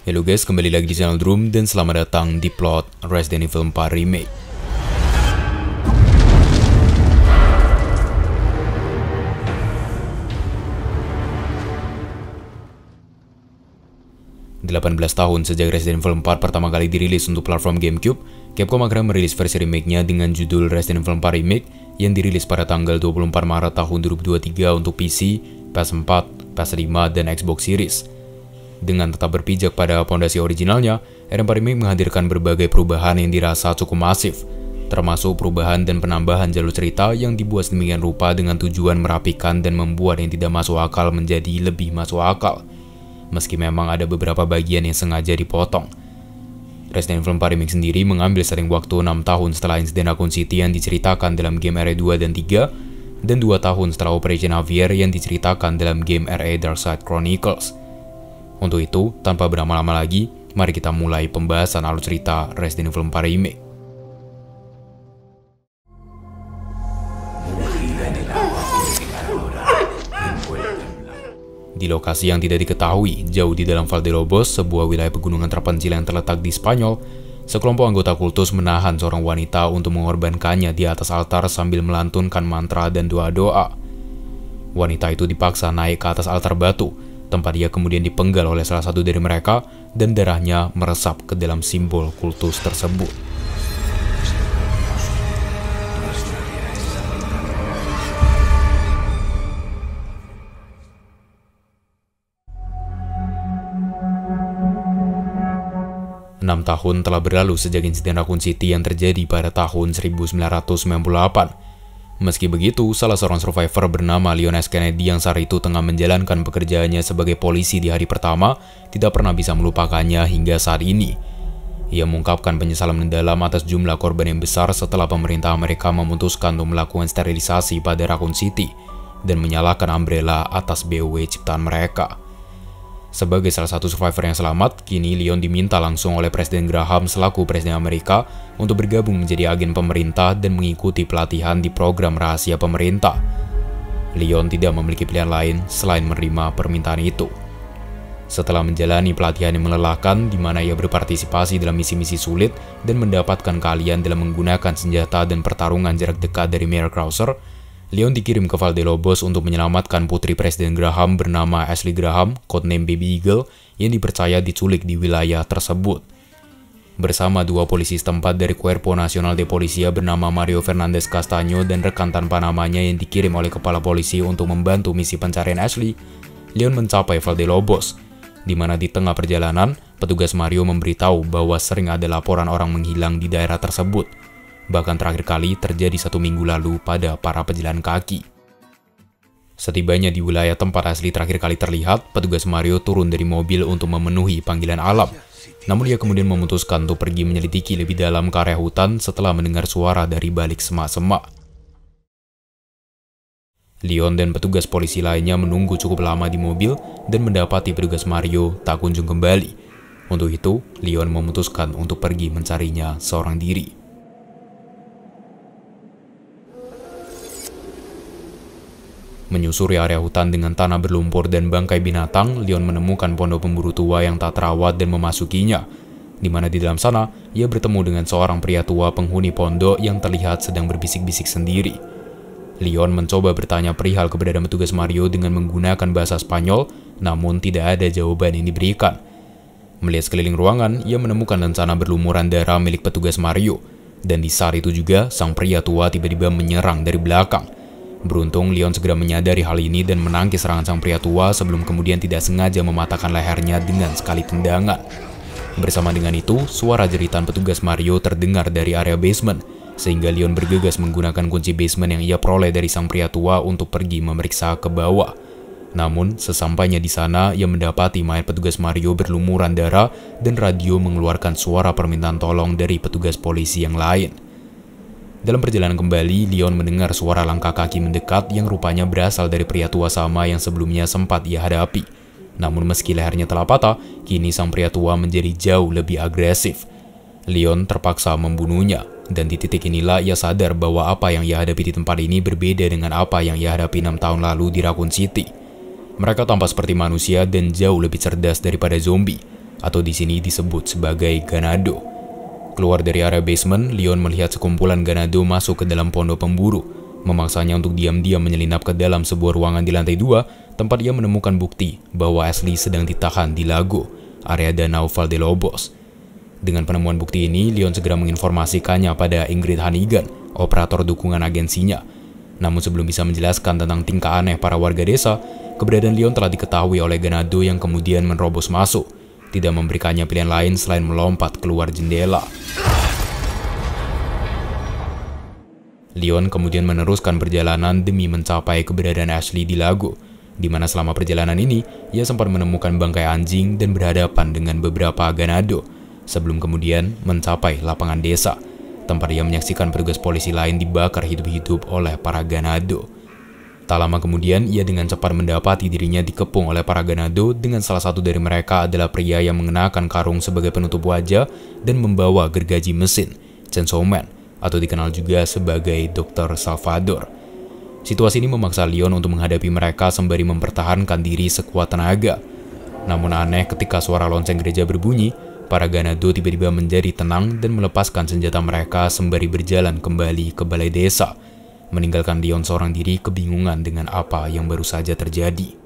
Halo guys, kembali lagi di channel Drum dan selamat datang di plot Resident Evil 4 Remake. Belas tahun sejak Resident Evil 4 pertama kali dirilis untuk platform GameCube, Capcom akhirnya merilis versi remake-nya dengan judul Resident Evil 4 Remake yang dirilis pada tanggal 24 Maret tahun 2023 untuk PC, PS4, PS5, dan Xbox Series. Dengan tetap berpijak pada fondasi originalnya, RM4 Remake menghadirkan berbagai perubahan yang dirasa cukup masif, termasuk perubahan dan penambahan jalur cerita yang dibuat sedemikian rupa dengan tujuan merapikan dan membuat yang tidak masuk akal menjadi lebih masuk akal meski memang ada beberapa bagian yang sengaja dipotong. Resident Evil 4 Remake sendiri mengambil sering waktu 6 tahun setelah insiden Raccoon City yang diceritakan dalam game RE2 dan 3, dan 2 tahun setelah Operation Javier yang diceritakan dalam game RE Dark Side Chronicles. Untuk itu, tanpa berlama-lama lagi, mari kita mulai pembahasan alur cerita Resident Evil 4 Remake. Di lokasi yang tidak diketahui, jauh di dalam Valdelobos, sebuah wilayah pegunungan terpencil yang terletak di Spanyol, sekelompok anggota kultus menahan seorang wanita untuk mengorbankannya di atas altar sambil melantunkan mantra dan doa-doa. Wanita itu dipaksa naik ke atas altar batu, tempat dia kemudian dipenggal oleh salah satu dari mereka dan darahnya meresap ke dalam simbol kultus tersebut. 6 tahun telah berlalu sejak insiden Raccoon City yang terjadi pada tahun 1998. Meski begitu, salah seorang survivor bernama Leon S. Kennedy yang saat itu tengah menjalankan pekerjaannya sebagai polisi di hari pertama tidak pernah bisa melupakannya hingga saat ini. Ia mengungkapkan penyesalan mendalam atas jumlah korban yang besar setelah pemerintah Amerika memutuskan untuk melakukan sterilisasi pada Raccoon City dan menyalakan Umbrella atas BOW ciptaan mereka. Sebagai salah satu survivor yang selamat, kini Leon diminta langsung oleh Presiden Graham selaku Presiden Amerika untuk bergabung menjadi agen pemerintah dan mengikuti pelatihan di program rahasia pemerintah. Leon tidak memiliki pilihan lain selain menerima permintaan itu. Setelah menjalani pelatihan yang melelahkan di mana ia berpartisipasi dalam misi-misi sulit dan mendapatkan keahlian dalam menggunakan senjata dan pertarungan jarak dekat dari Mayor Krauser, Leon dikirim ke Valdelobos untuk menyelamatkan putri Presiden Graham bernama Ashley Graham, codename Baby Eagle, yang dipercaya diculik di wilayah tersebut. Bersama dua polisi setempat dari Cuerpo Nacional de Policia bernama Mario Fernandez Castaño dan rekan tanpa namanya yang dikirim oleh kepala polisi untuk membantu misi pencarian Ashley, Leon mencapai Valdelobos, di mana di tengah perjalanan, petugas Mario memberitahu bahwa sering ada laporan orang menghilang di daerah tersebut, bahkan terakhir kali terjadi satu minggu lalu pada para pejalan kaki. Setibanya di wilayah tempat asli terakhir kali terlihat, petugas Mario turun dari mobil untuk memenuhi panggilan alam. Namun ia kemudian memutuskan untuk pergi menyelidiki lebih dalam ke area hutan setelah mendengar suara dari balik semak-semak. Leon dan petugas polisi lainnya menunggu cukup lama di mobil dan mendapati petugas Mario tak kunjung kembali. Untuk itu, Leon memutuskan untuk pergi mencarinya seorang diri. Menyusuri area hutan dengan tanah berlumpur dan bangkai binatang, Leon menemukan pondok pemburu tua yang tak terawat dan memasukinya. Di mana di dalam sana, ia bertemu dengan seorang pria tua penghuni pondok yang terlihat sedang berbisik-bisik sendiri. Leon mencoba bertanya perihal keberadaan petugas Mario dengan menggunakan bahasa Spanyol, namun tidak ada jawaban yang diberikan. Melihat sekeliling ruangan, ia menemukan lencana berlumuran darah milik petugas Mario. Dan di saat itu juga, sang pria tua tiba-tiba menyerang dari belakang. Beruntung, Leon segera menyadari hal ini dan menangkis serangan sang pria tua sebelum kemudian tidak sengaja mematahkan lehernya dengan sekali tendangan. Bersama dengan itu, suara jeritan petugas Mario terdengar dari area basement, sehingga Leon bergegas menggunakan kunci basement yang ia peroleh dari sang pria tua untuk pergi memeriksa ke bawah. Namun, sesampainya di sana, ia mendapati mayat petugas Mario berlumuran darah dan radio mengeluarkan suara permintaan tolong dari petugas polisi yang lain. Dalam perjalanan kembali, Leon mendengar suara langkah kaki mendekat yang rupanya berasal dari pria tua sama yang sebelumnya sempat ia hadapi. Namun meski lehernya telah patah, kini sang pria tua menjadi jauh lebih agresif. Leon terpaksa membunuhnya, dan di titik inilah ia sadar bahwa apa yang ia hadapi di tempat ini berbeda dengan apa yang ia hadapi enam tahun lalu di Raccoon City. Mereka tampak seperti manusia dan jauh lebih cerdas daripada zombie. atau di sini disebut sebagai Ganado. Keluar dari area basement, Leon melihat sekumpulan Ganado masuk ke dalam pondok pemburu, memaksanya untuk diam-diam menyelinap ke dalam sebuah ruangan di lantai dua, tempat ia menemukan bukti bahwa Ashley sedang ditahan di Lago, area Danau Valdelobos. Dengan penemuan bukti ini, Leon segera menginformasikannya pada Ingrid Hanigan, operator dukungan agensinya. Namun sebelum bisa menjelaskan tentang tingkah aneh para warga desa, keberadaan Leon telah diketahui oleh Ganado yang kemudian menerobos masuk, tidak memberikannya pilihan lain selain melompat keluar jendela. Leon kemudian meneruskan perjalanan demi mencapai keberadaan Ashley di lagu, di mana selama perjalanan ini ia sempat menemukan bangkai anjing dan berhadapan dengan beberapa ganado, sebelum kemudian mencapai lapangan desa tempat ia menyaksikan petugas polisi lain dibakar hidup-hidup oleh para ganado. Tak lama kemudian, ia dengan cepat mendapati dirinya dikepung oleh para ganado dengan salah satu dari mereka adalah pria yang mengenakan karung sebagai penutup wajah dan membawa gergaji mesin, Chainsaw Man, atau dikenal juga sebagai Dr. Salvador. Situasi ini memaksa Leon untuk menghadapi mereka sembari mempertahankan diri sekuat tenaga. Namun aneh ketika suara lonceng gereja berbunyi, Para Ganado tiba-tiba menjadi tenang dan melepaskan senjata mereka sembari berjalan kembali ke balai desa, meninggalkan Leon seorang diri kebingungan dengan apa yang baru saja terjadi.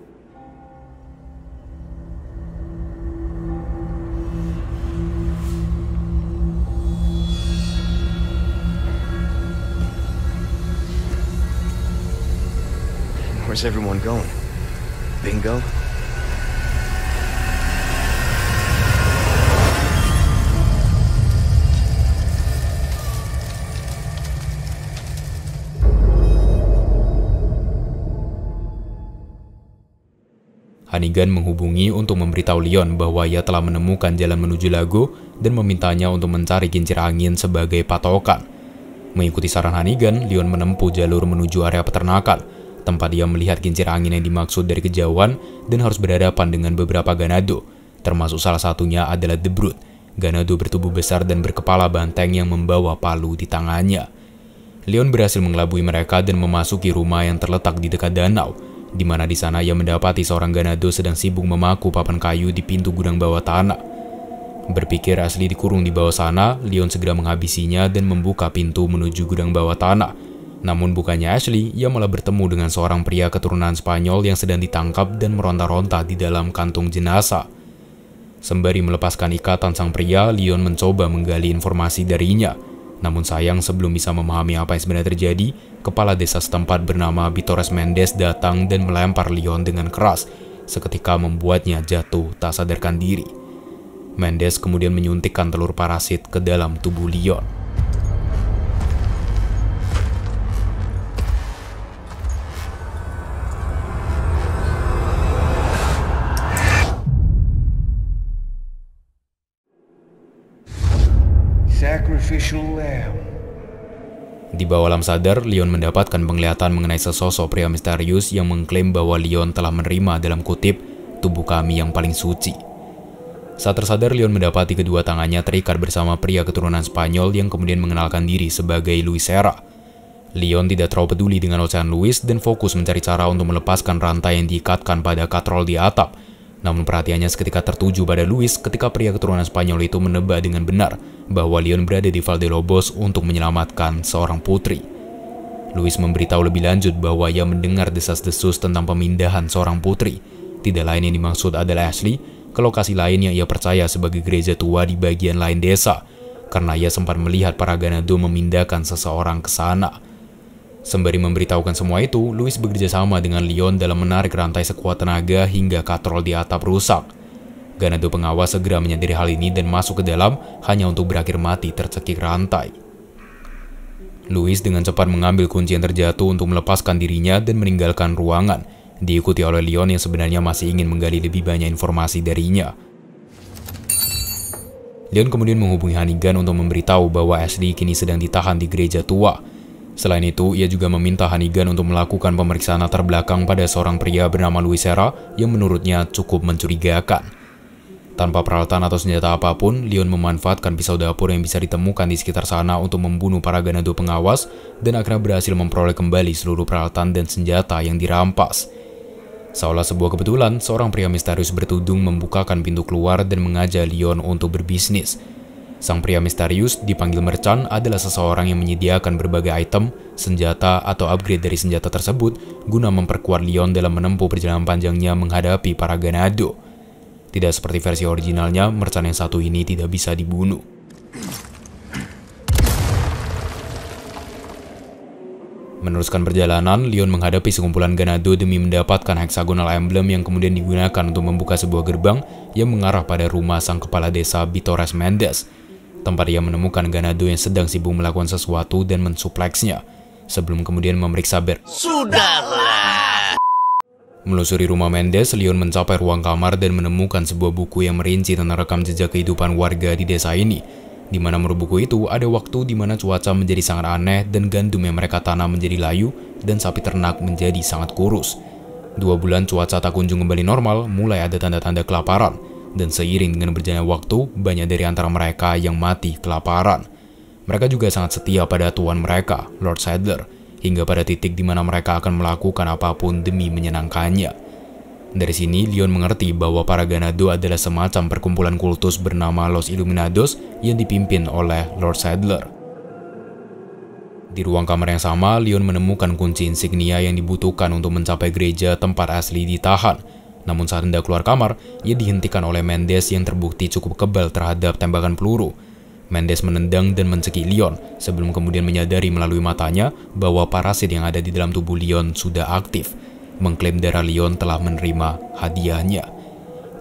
Where's everyone going? Bingo? Hanigan menghubungi untuk memberitahu Leon bahwa ia telah menemukan jalan menuju Lago dan memintanya untuk mencari kincir angin sebagai patokan. Mengikuti saran Hanigan, Leon menempuh jalur menuju area peternakan, tempat dia melihat kincir angin yang dimaksud dari kejauhan dan harus berhadapan dengan beberapa ganado, termasuk salah satunya adalah The Brute, ganado bertubuh besar dan berkepala banteng yang membawa palu di tangannya. Leon berhasil mengelabui mereka dan memasuki rumah yang terletak di dekat danau, di mana di sana ia mendapati seorang ganado sedang sibuk memaku papan kayu di pintu gudang bawah tanah. Berpikir asli dikurung di bawah sana, Leon segera menghabisinya dan membuka pintu menuju gudang bawah tanah. Namun bukannya Ashley, ia malah bertemu dengan seorang pria keturunan Spanyol yang sedang ditangkap dan meronta-ronta di dalam kantung jenazah. Sembari melepaskan ikatan sang pria, Leon mencoba menggali informasi darinya. Namun sayang sebelum bisa memahami apa yang sebenarnya terjadi, kepala desa setempat bernama Bitores Mendes datang dan melempar Leon dengan keras, seketika membuatnya jatuh tak sadarkan diri. Mendes kemudian menyuntikkan telur parasit ke dalam tubuh Leon. Sacrificial lamb. Di bawah alam sadar, Leon mendapatkan penglihatan mengenai sesosok pria misterius yang mengklaim bahwa Leon telah menerima dalam kutip tubuh kami yang paling suci. Saat tersadar, Leon mendapati kedua tangannya terikat bersama pria keturunan Spanyol yang kemudian mengenalkan diri sebagai Luis Serra. Leon tidak terlalu peduli dengan Ocean Luis dan fokus mencari cara untuk melepaskan rantai yang diikatkan pada katrol di atap namun perhatiannya seketika tertuju pada Luis ketika pria keturunan Spanyol itu menebak dengan benar bahwa Leon berada di Valdelobos untuk menyelamatkan seorang putri. Luis memberitahu lebih lanjut bahwa ia mendengar desas-desus tentang pemindahan seorang putri. Tidak lain yang dimaksud adalah Ashley ke lokasi lain yang ia percaya sebagai gereja tua di bagian lain desa, karena ia sempat melihat para ganado memindahkan seseorang ke sana. Sembari memberitahukan semua itu, Louis bekerja sama dengan Leon dalam menarik rantai sekuat tenaga hingga katrol di atap rusak. Ganado pengawas segera menyadari hal ini dan masuk ke dalam hanya untuk berakhir mati tercekik rantai. Louis dengan cepat mengambil kunci yang terjatuh untuk melepaskan dirinya dan meninggalkan ruangan, diikuti oleh Leon yang sebenarnya masih ingin menggali lebih banyak informasi darinya. Leon kemudian menghubungi Hannigan untuk memberitahu bahwa Ashley kini sedang ditahan di gereja tua, Selain itu, ia juga meminta Hanigan untuk melakukan pemeriksaan latar belakang pada seorang pria bernama Louis Serra yang menurutnya cukup mencurigakan. Tanpa peralatan atau senjata apa pun, Leon memanfaatkan pisau dapur yang bisa ditemukan di sekitar sana untuk membunuh para ganado pengawas dan akhirnya berhasil memperoleh kembali seluruh peralatan dan senjata yang dirampas. Seolah sebuah kebetulan, seorang pria misterius bertudung membukakan pintu keluar dan mengajak Leon untuk berbisnis. Sang pria misterius dipanggil merchant adalah seseorang yang menyediakan berbagai item, senjata, atau upgrade dari senjata tersebut guna memperkuat Leon dalam menempuh perjalanan panjangnya menghadapi para Ganado. Tidak seperti versi originalnya, merchant yang satu ini tidak bisa dibunuh. Meneruskan perjalanan, Leon menghadapi sekumpulan Ganado demi mendapatkan hexagonal emblem yang kemudian digunakan untuk membuka sebuah gerbang yang mengarah pada rumah sang kepala desa Bitores Mendes. Tempat ia menemukan Ganado yang sedang sibuk melakukan sesuatu dan mensupleksnya, sebelum kemudian memeriksa Ber. Sudahlah! Melusuri rumah Mendes, Leon mencapai ruang kamar dan menemukan sebuah buku yang merinci tentang rekam jejak kehidupan warga di desa ini di mana menurut buku itu ada waktu di mana cuaca menjadi sangat aneh dan gandum yang mereka tanam menjadi layu dan sapi ternak menjadi sangat kurus. Dua bulan cuaca tak kunjung kembali normal, mulai ada tanda-tanda kelaparan, dan seiring dengan berjalannya waktu, banyak dari antara mereka yang mati kelaparan. Mereka juga sangat setia pada tuan mereka, Lord Sadler, hingga pada titik di mana mereka akan melakukan apa pun demi menyenangkannya. Dari sini, Leon mengerti bahwa para Ganado adalah semacam perkumpulan kultus bernama Los Illuminados yang dipimpin oleh Lord Sadler. Di ruang kamar yang sama, Leon menemukan kunci insignia yang dibutuhkan untuk mencapai gereja tempat asli ditahan. Namun saat hendak keluar kamar, ia dihentikan oleh Mendes yang terbukti cukup kebal terhadap tembakan peluru. Mendes menendang dan mencekik Leon sebelum kemudian menyadari melalui matanya bahwa parasit yang ada di dalam tubuh Leon sudah aktif mengklaim darah Leon telah menerima hadiahnya.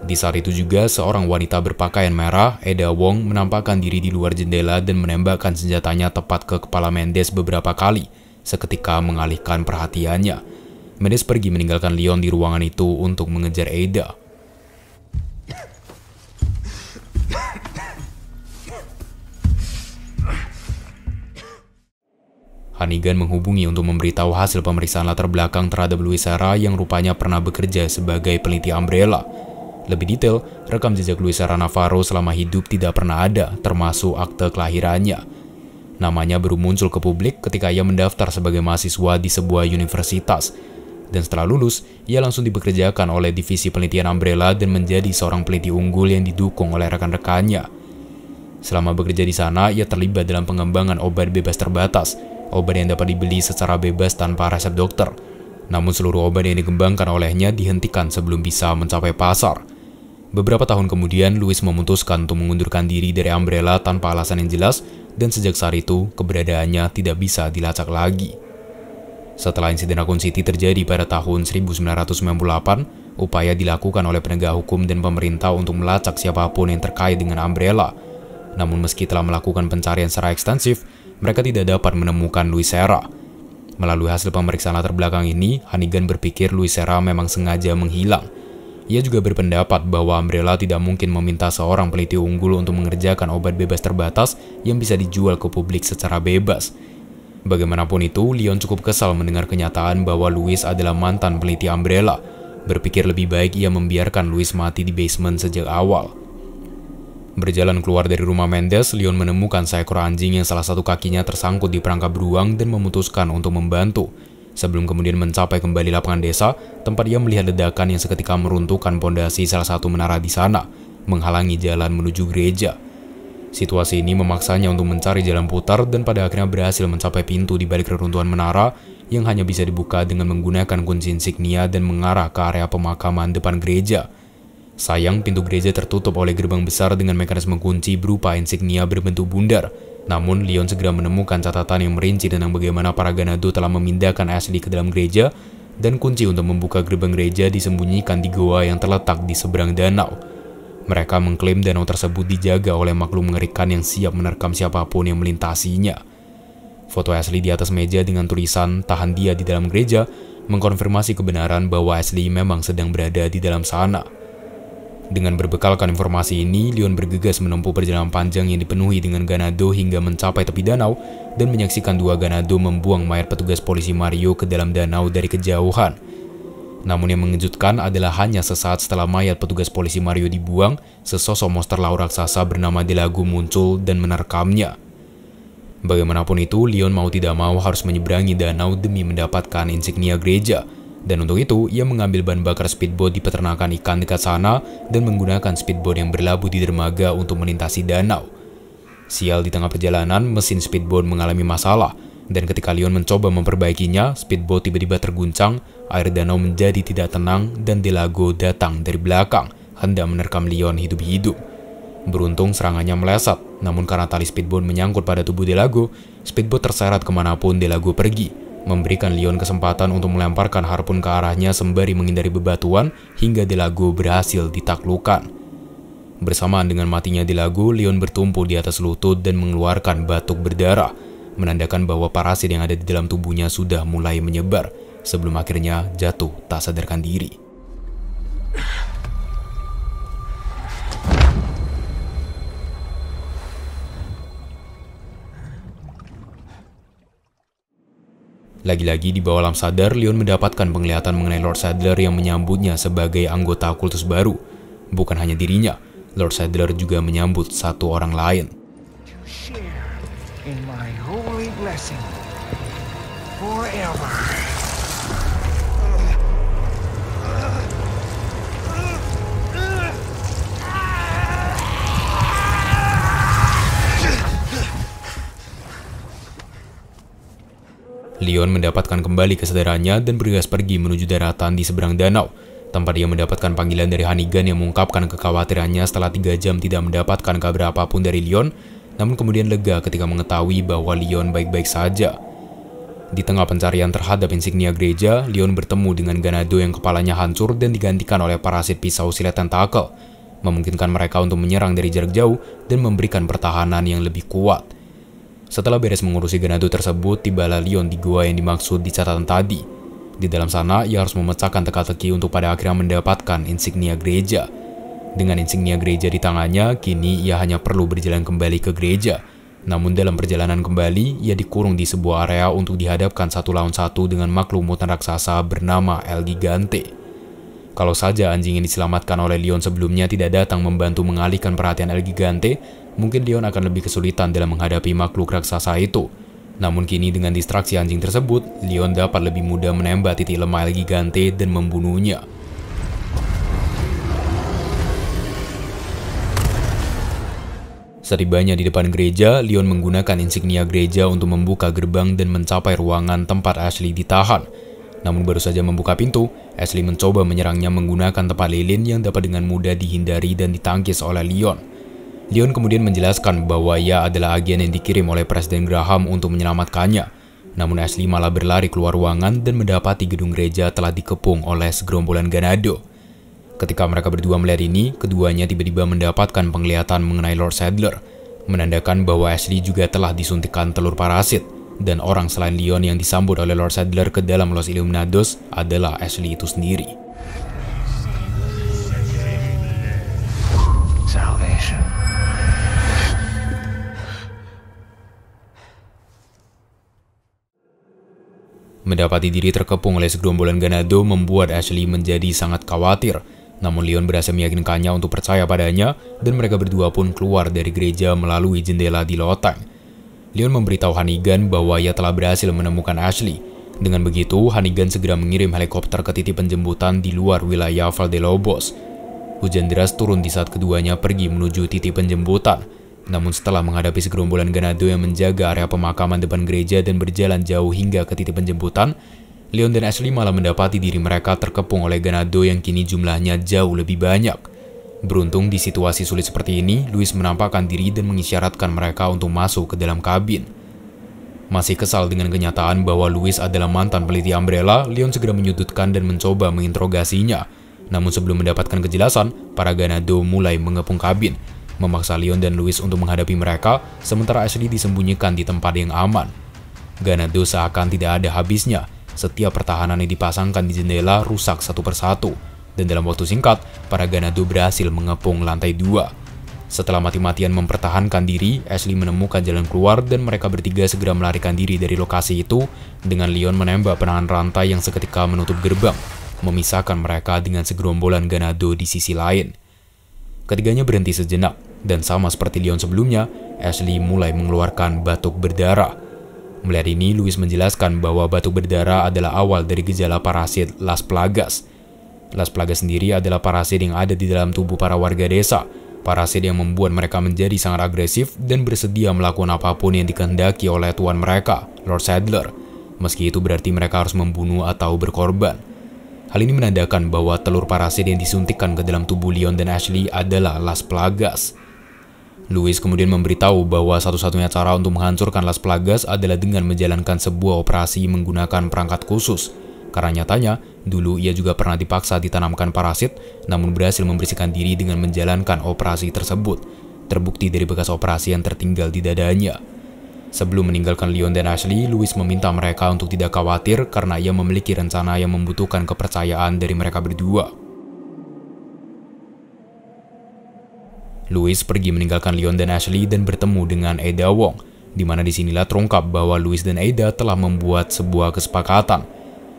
Di saat itu juga, seorang wanita berpakaian merah, Eda Wong, menampakkan diri di luar jendela dan menembakkan senjatanya tepat ke kepala Mendes beberapa kali, seketika mengalihkan perhatiannya. Mendes pergi meninggalkan Leon di ruangan itu untuk mengejar Eda. Hanigan menghubungi untuk memberitahu hasil pemeriksaan latar belakang terhadap Louis Serra yang rupanya pernah bekerja sebagai peneliti Umbrella. Lebih detail, rekam jejak Louis Serra Navarro selama hidup tidak pernah ada, termasuk akte kelahirannya. Namanya baru muncul ke publik ketika ia mendaftar sebagai mahasiswa di sebuah universitas. Dan setelah lulus, ia langsung dipekerjakan oleh divisi penelitian Umbrella dan menjadi seorang peneliti unggul yang didukung oleh rekan-rekannya. Selama bekerja di sana, ia terlibat dalam pengembangan obat bebas terbatas, obat yang dapat dibeli secara bebas tanpa resep dokter. Namun seluruh obat yang dikembangkan olehnya dihentikan sebelum bisa mencapai pasar. Beberapa tahun kemudian, Louis memutuskan untuk mengundurkan diri dari Umbrella tanpa alasan yang jelas, dan sejak saat itu, keberadaannya tidak bisa dilacak lagi. Setelah insiden Raccoon City terjadi pada tahun 1998, upaya dilakukan oleh penegak hukum dan pemerintah untuk melacak siapa pun yang terkait dengan Umbrella. Namun meski telah melakukan pencarian secara ekstensif, mereka tidak dapat menemukan Louis Serra. Melalui hasil pemeriksaan latar belakang ini, Hannigan berpikir Louis Serra memang sengaja menghilang. Ia juga berpendapat bahwa Umbrella tidak mungkin meminta seorang peneliti unggul untuk mengerjakan obat bebas terbatas yang bisa dijual ke publik secara bebas. Bagaimanapun itu, Leon cukup kesal mendengar kenyataan bahwa Louis adalah mantan peneliti Umbrella. Berpikir lebih baik ia membiarkan Louis mati di basement sejak awal. Berjalan keluar dari rumah Mendes, Leon menemukan seekor anjing yang salah satu kakinya tersangkut di perangkap beruang dan memutuskan untuk membantu. Sebelum kemudian mencapai kembali lapangan desa, tempat ia melihat ledakan yang seketika meruntuhkan pondasi salah satu menara di sana, menghalangi jalan menuju gereja. Situasi ini memaksanya untuk mencari jalan putar dan pada akhirnya berhasil mencapai pintu di balik reruntuhan menara yang hanya bisa dibuka dengan menggunakan kunci insignia dan mengarah ke area pemakaman depan gereja. Sayang, pintu gereja tertutup oleh gerbang besar dengan mekanisme kunci berupa insignia berbentuk bundar. Namun, Leon segera menemukan catatan yang merinci tentang bagaimana para Ganado telah memindahkan Ashley ke dalam gereja dan kunci untuk membuka gerbang gereja disembunyikan di goa yang terletak di seberang danau. Mereka mengklaim danau tersebut dijaga oleh makhluk mengerikan yang siap menerkam siapa pun yang melintasinya. Foto Ashley di atas meja dengan tulisan "Tahan dia di dalam gereja" mengkonfirmasi kebenaran bahwa Ashley memang sedang berada di dalam sana. Dengan berbekalkan informasi ini, Leon bergegas menempuh perjalanan panjang yang dipenuhi dengan Ganado hingga mencapai tepi danau dan menyaksikan dua Ganado membuang mayat petugas polisi Mario ke dalam danau dari kejauhan. Namun yang mengejutkan adalah hanya sesaat setelah mayat petugas polisi Mario dibuang, sesosok monster laut raksasa bernama Delagu muncul dan menerkamnya. Bagaimanapun itu, Leon mau tidak mau harus menyeberangi danau demi mendapatkan insignia gereja, Dan untuk itu, ia mengambil bahan bakar speedboat di peternakan ikan dekat sana dan menggunakan speedboat yang berlabuh di dermaga untuk melintasi danau. Sial di tengah perjalanan, mesin speedboat mengalami masalah, dan ketika Leon mencoba memperbaikinya, speedboat tiba-tiba terguncang, air danau menjadi tidak tenang, dan Delago datang dari belakang, hendak menerkam Leon hidup-hidup. Beruntung serangannya meleset, namun karena tali speedboat menyangkut pada tubuh Delago, speedboat terseret ke mana pun Delago pergi, memberikan Leon kesempatan untuk melemparkan harpun ke arahnya sembari menghindari bebatuan hingga Delago berhasil ditaklukkan. Bersamaan dengan matinya Delago, Leon bertumpu di atas lutut dan mengeluarkan batuk berdarah, menandakan bahwa parasit yang ada di dalam tubuhnya sudah mulai menyebar sebelum akhirnya jatuh tak sadarkan diri. Lagi-lagi di bawah alam sadar, Leon mendapatkan penglihatan mengenai Lord Sadler yang menyambutnya sebagai anggota kultus baru. Bukan hanya dirinya, Lord Sadler juga menyambut satu orang lain. Leon mendapatkan kembali kesadarannya dan bergegas pergi menuju daratan di seberang danau, tanpa dia mendapatkan panggilan dari Hanigan yang mengungkapkan kekhawatirannya setelah tiga jam tidak mendapatkan kabar apa pun dari Leon, namun kemudian lega ketika mengetahui bahwa Leon baik-baik saja. Di tengah pencarian terhadap insignia gereja, Leon bertemu dengan Ganado yang kepalanya hancur dan digantikan oleh parasit pisau silet tentakel, memungkinkan mereka untuk menyerang dari jarak jauh dan memberikan pertahanan yang lebih kuat. Setelah beres mengurusi Ganado tersebut, tibalah Leon di gua yang dimaksud di catatan tadi. Di dalam sana, ia harus memecahkan teka-teki untuk pada akhirnya mendapatkan insignia gereja. Dengan insignia gereja di tangannya, kini ia hanya perlu berjalan kembali ke gereja. Namun dalam perjalanan kembali, ia dikurung di sebuah area untuk dihadapkan satu lawan satu dengan makhluk mutan raksasa bernama El Gigante. Kalau saja anjing yang diselamatkan oleh Leon sebelumnya tidak datang membantu mengalihkan perhatian El Gigante, mungkin Leon akan lebih kesulitan dalam menghadapi makhluk raksasa itu. Namun kini dengan distraksi anjing tersebut, Leon dapat lebih mudah menembak titik lemah El Gigante dan membunuhnya. Setibanya di depan gereja, Leon menggunakan insignia gereja untuk membuka gerbang dan mencapai ruangan tempat Ashley ditahan. Namun baru saja membuka pintu, Ashley mencoba menyerangnya menggunakan tempat lilin yang dapat dengan mudah dihindari dan ditangkis oleh Leon. Leon kemudian menjelaskan bahwa ia adalah agen yang dikirim oleh Presiden Graham untuk menyelamatkannya. Namun Ashley malah berlari keluar ruangan dan mendapati gedung gereja telah dikepung oleh segerombolan ganado. Ketika mereka berdua melihat ini, keduanya tiba-tiba mendapatkan penglihatan mengenai Lord Sadler, menandakan bahwa Ashley juga telah disuntikkan telur parasit, dan orang selain Leon yang disambut oleh Lord Sadler ke dalam Los Illuminados adalah Ashley itu sendiri. Mendapati diri terkepung oleh segerombolan ganado membuat Ashley menjadi sangat khawatir. Namun Leon berhasil meyakinkannya untuk percaya padanya dan mereka berdua pun keluar dari gereja melalui jendela di loteng. Leon memberitahu Hannigan bahwa ia telah berhasil menemukan Ashley. Dengan begitu, Hannigan segera mengirim helikopter ke titik penjemputan di luar wilayah Valdelobos. Hujan deras turun di saat keduanya pergi menuju titik penjemputan. Namun setelah menghadapi segerombolan ganado yang menjaga area pemakaman depan gereja dan berjalan jauh hingga ke titik penjemputan, Leon dan Ashley malah mendapati diri mereka terkepung oleh ganado yang kini jumlahnya jauh lebih banyak. Beruntung di situasi sulit seperti ini, Louis menampakkan diri dan mengisyaratkan mereka untuk masuk ke dalam kabin. Masih kesal dengan kenyataan bahwa Louis adalah mantan peliti Umbrella, Leon segera menyudutkan dan mencoba menginterogasinya. Namun sebelum mendapatkan kejelasan, para ganado mulai mengepung kabin, memaksa Leon dan Louis untuk menghadapi mereka, sementara Ashley disembunyikan di tempat yang aman. Ganado seakan tidak ada habisnya, setiap pertahanan yang dipasangkan di jendela rusak satu persatu, dan dalam waktu singkat, para Ganado berhasil mengepung lantai dua. Setelah mati-matian mempertahankan diri, Ashley menemukan jalan keluar dan mereka bertiga segera melarikan diri dari lokasi itu dengan Leon menembak penahan rantai yang seketika menutup gerbang, memisahkan mereka dengan segerombolan Ganado di sisi lain. Ketiganya berhenti sejenak, dan sama seperti Leon sebelumnya, Ashley mulai mengeluarkan batuk berdarah. Melihat ini, Louis menjelaskan bahwa batuk berdarah adalah awal dari gejala parasit Las Plagas. Las Plagas sendiri adalah parasit yang ada di dalam tubuh para warga desa. Parasit yang membuat mereka menjadi sangat agresif dan bersedia melakukan apa pun yang dikehendaki oleh tuan mereka, Lord Sadler. Meski itu berarti mereka harus membunuh atau berkorban. Hal ini menandakan bahwa telur parasit yang disuntikkan ke dalam tubuh Leon dan Ashley adalah Las Plagas. Louis kemudian memberitahu bahwa satu-satunya cara untuk menghancurkan Las Plagas adalah dengan menjalankan sebuah operasi menggunakan perangkat khusus. Karena nyatanya, dulu ia juga pernah dipaksa ditanamkan parasit, namun berhasil membersihkan diri dengan menjalankan operasi tersebut. Terbukti dari bekas operasi yang tertinggal di dadanya. Sebelum meninggalkan Leon dan Ashley, Louis meminta mereka untuk tidak khawatir karena ia memiliki rencana yang membutuhkan kepercayaan dari mereka berdua. Louis pergi meninggalkan Leon dan Ashley dan bertemu dengan Ada Wong, di mana di sinilah terungkap bahwa Louis dan Ada telah membuat sebuah kesepakatan.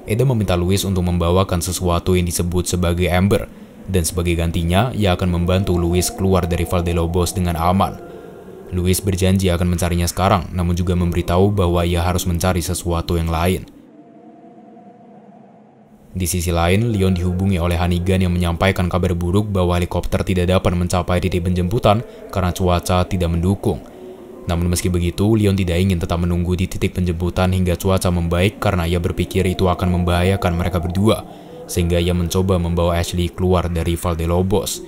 Ada meminta Louis untuk membawakan sesuatu yang disebut sebagai Amber, dan sebagai gantinya, ia akan membantu Louis keluar dari Valdelobos dengan aman. Louis berjanji akan mencarinya sekarang, namun juga memberitahu bahwa ia harus mencari sesuatu yang lain. Di sisi lain, Leon dihubungi oleh Hannigan yang menyampaikan kabar buruk bahwa helikopter tidak dapat mencapai titik penjemputan karena cuaca tidak mendukung. Namun meski begitu, Leon tidak ingin tetap menunggu di titik penjemputan hingga cuaca membaik karena ia berpikir itu akan membahayakan mereka berdua, sehingga ia mencoba membawa Ashley keluar dari Valdelobos.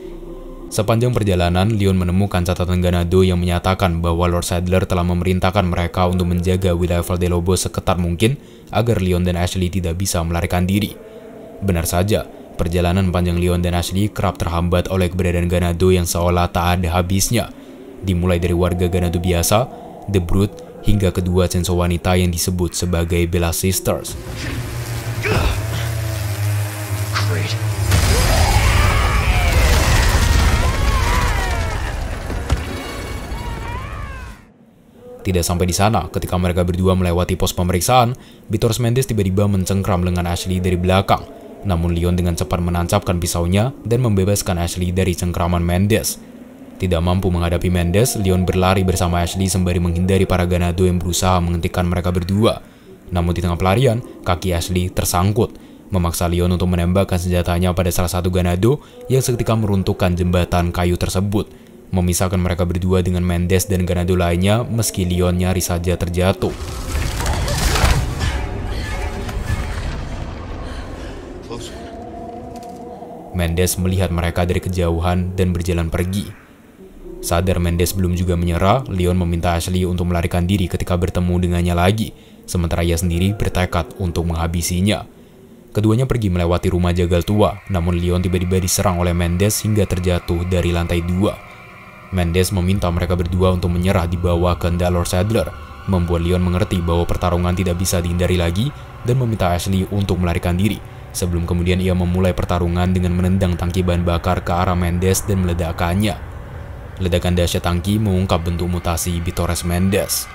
Sepanjang perjalanan, Leon menemukan catatan Ganado yang menyatakan bahwa Lord Sadler telah memerintahkan mereka untuk menjaga wilayah Valdelobos seketat mungkin agar Leon dan Ashley tidak bisa melarikan diri. Benar saja, perjalanan panjang Leon dan Ashley kerap terhambat oleh keberadaan Ganado yang seolah tak ada habisnya. Dimulai dari warga Ganado biasa, The Brute, hingga kedua senso wanita yang disebut sebagai Bella Sisters. Tidak sampai di sana, ketika mereka berdua melewati pos pemeriksaan, Vitor Mendes tiba-tiba mencengkram lengan Ashley dari belakang. Namun Leon dengan cepat menancapkan pisaunya dan membebaskan Ashley dari cengkraman Mendes. Tidak mampu menghadapi Mendes, Leon berlari bersama Ashley sembari menghindari para ganado yang berusaha menghentikan mereka berdua. Namun di tengah pelarian, kaki Ashley tersangkut, memaksa Leon untuk menembakkan senjatanya pada salah satu ganado yang seketika meruntuhkan jembatan kayu tersebut, memisahkan mereka berdua dengan Mendes dan ganado lainnya meski Leon nyaris saja terjatuh. Mendes melihat mereka dari kejauhan dan berjalan pergi. Sadar Mendes belum juga menyerah, Leon meminta Ashley untuk melarikan diri ketika bertemu dengannya lagi, sementara ia sendiri bertekad untuk menghabisinya. Keduanya pergi melewati rumah jagal tua, namun Leon tiba-tiba diserang oleh Mendes hingga terjatuh dari lantai dua. Mendes meminta mereka berdua untuk menyerah di bawah kehendak Lord Sadler, membuat Leon mengerti bahwa pertarungan tidak bisa dihindari lagi dan meminta Ashley untuk melarikan diri sebelum kemudian ia memulai pertarungan dengan menendang tangki bahan bakar ke arah Mendes dan meledakkannya. Ledakan dahsyat tangki mengungkap bentuk mutasi Bitores Mendes.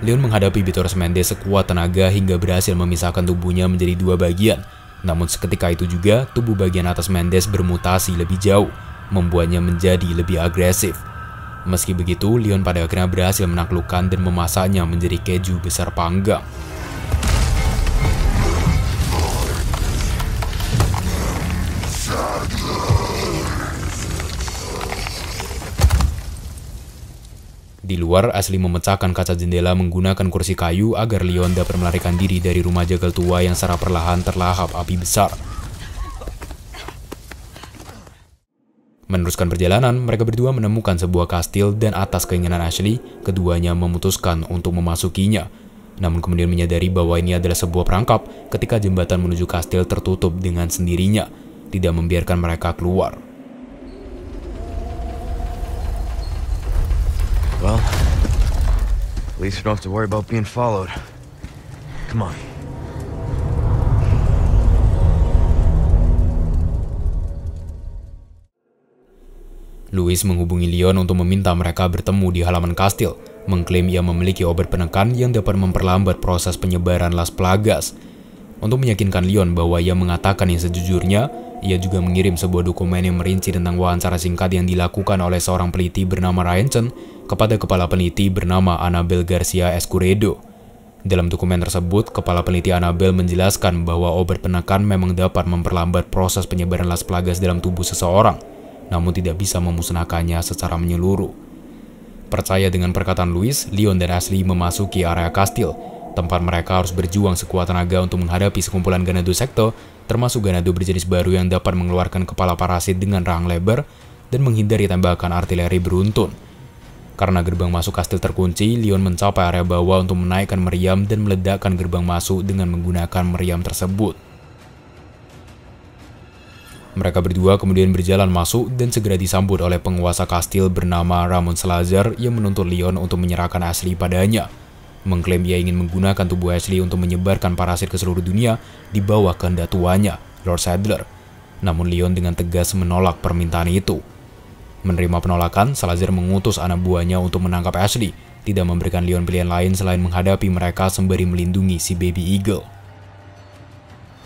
Leon menghadapi Bitores Mendes sekuat tenaga hingga berhasil memisahkan tubuhnya menjadi dua bagian. Namun seketika itu juga, tubuh bagian atas Mendes bermutasi lebih jauh, membuatnya menjadi lebih agresif. Meski begitu, Leon pada akhirnya berhasil menaklukkan dan memasaknya menjadi keju besar panggang. Di luar, Asli memecahkan kaca jendela menggunakan kursi kayu agar Leon dapat melarikan diri dari rumah jagal tua yang secara perlahan terlahap api besar. Meneruskan perjalanan, mereka berdua menemukan sebuah kastil dan atas keinginan Ashley, keduanya memutuskan untuk memasukinya. Namun kemudian menyadari bahwa ini adalah sebuah perangkap ketika jembatan menuju kastil tertutup dengan sendirinya, tidak membiarkan mereka keluar. Well, at least we don't have to worry about being followed. Come on. Louis menghubungi Leon untuk meminta mereka bertemu di halaman kastil, mengklaim ia memiliki obat penekan yang dapat memperlambat proses penyebaran Las Plagas. Untuk meyakinkan Leon bahwa ia mengatakan yang sejujurnya, ia juga mengirim sebuah dokumen yang merinci tentang wawancara singkat yang dilakukan oleh seorang peneliti bernama Ryan Chen kepada kepala peneliti bernama Annabel Garcia Escuredo. Dalam dokumen tersebut, kepala peneliti Annabel menjelaskan bahwa obat penekan memang dapat memperlambat proses penyebaran Las Plagas dalam tubuh seseorang, namun tidak bisa memusnahkannya secara menyeluruh. Percaya dengan perkataan Louis, Leon dan Ashley memasuki area kastil, tempat mereka harus berjuang sekuat tenaga untuk menghadapi sekumpulan Ganado Sekto, termasuk Ganado berjenis baru yang dapat mengeluarkan kepala parasit dengan rahang lebar dan menghindari tembakan artileri beruntun. Karena gerbang masuk kastil terkunci, Leon mencapai area bawah untuk menaikkan meriam dan meledakkan gerbang masuk dengan menggunakan meriam tersebut. Mereka berdua kemudian berjalan masuk dan segera disambut oleh penguasa kastil bernama Ramon Salazar yang menuntut Leon untuk menyerahkan Ashley padanya. Mengklaim ia ingin menggunakan tubuh Ashley untuk menyebarkan parasit ke seluruh dunia di bawah kehendak tuanya, Lord Sadler. Namun Leon dengan tegas menolak permintaan itu. Menerima penolakan, Salazar mengutus anak buahnya untuk menangkap Ashley, tidak memberikan Leon pilihan lain selain menghadapi mereka sembari melindungi si baby eagle.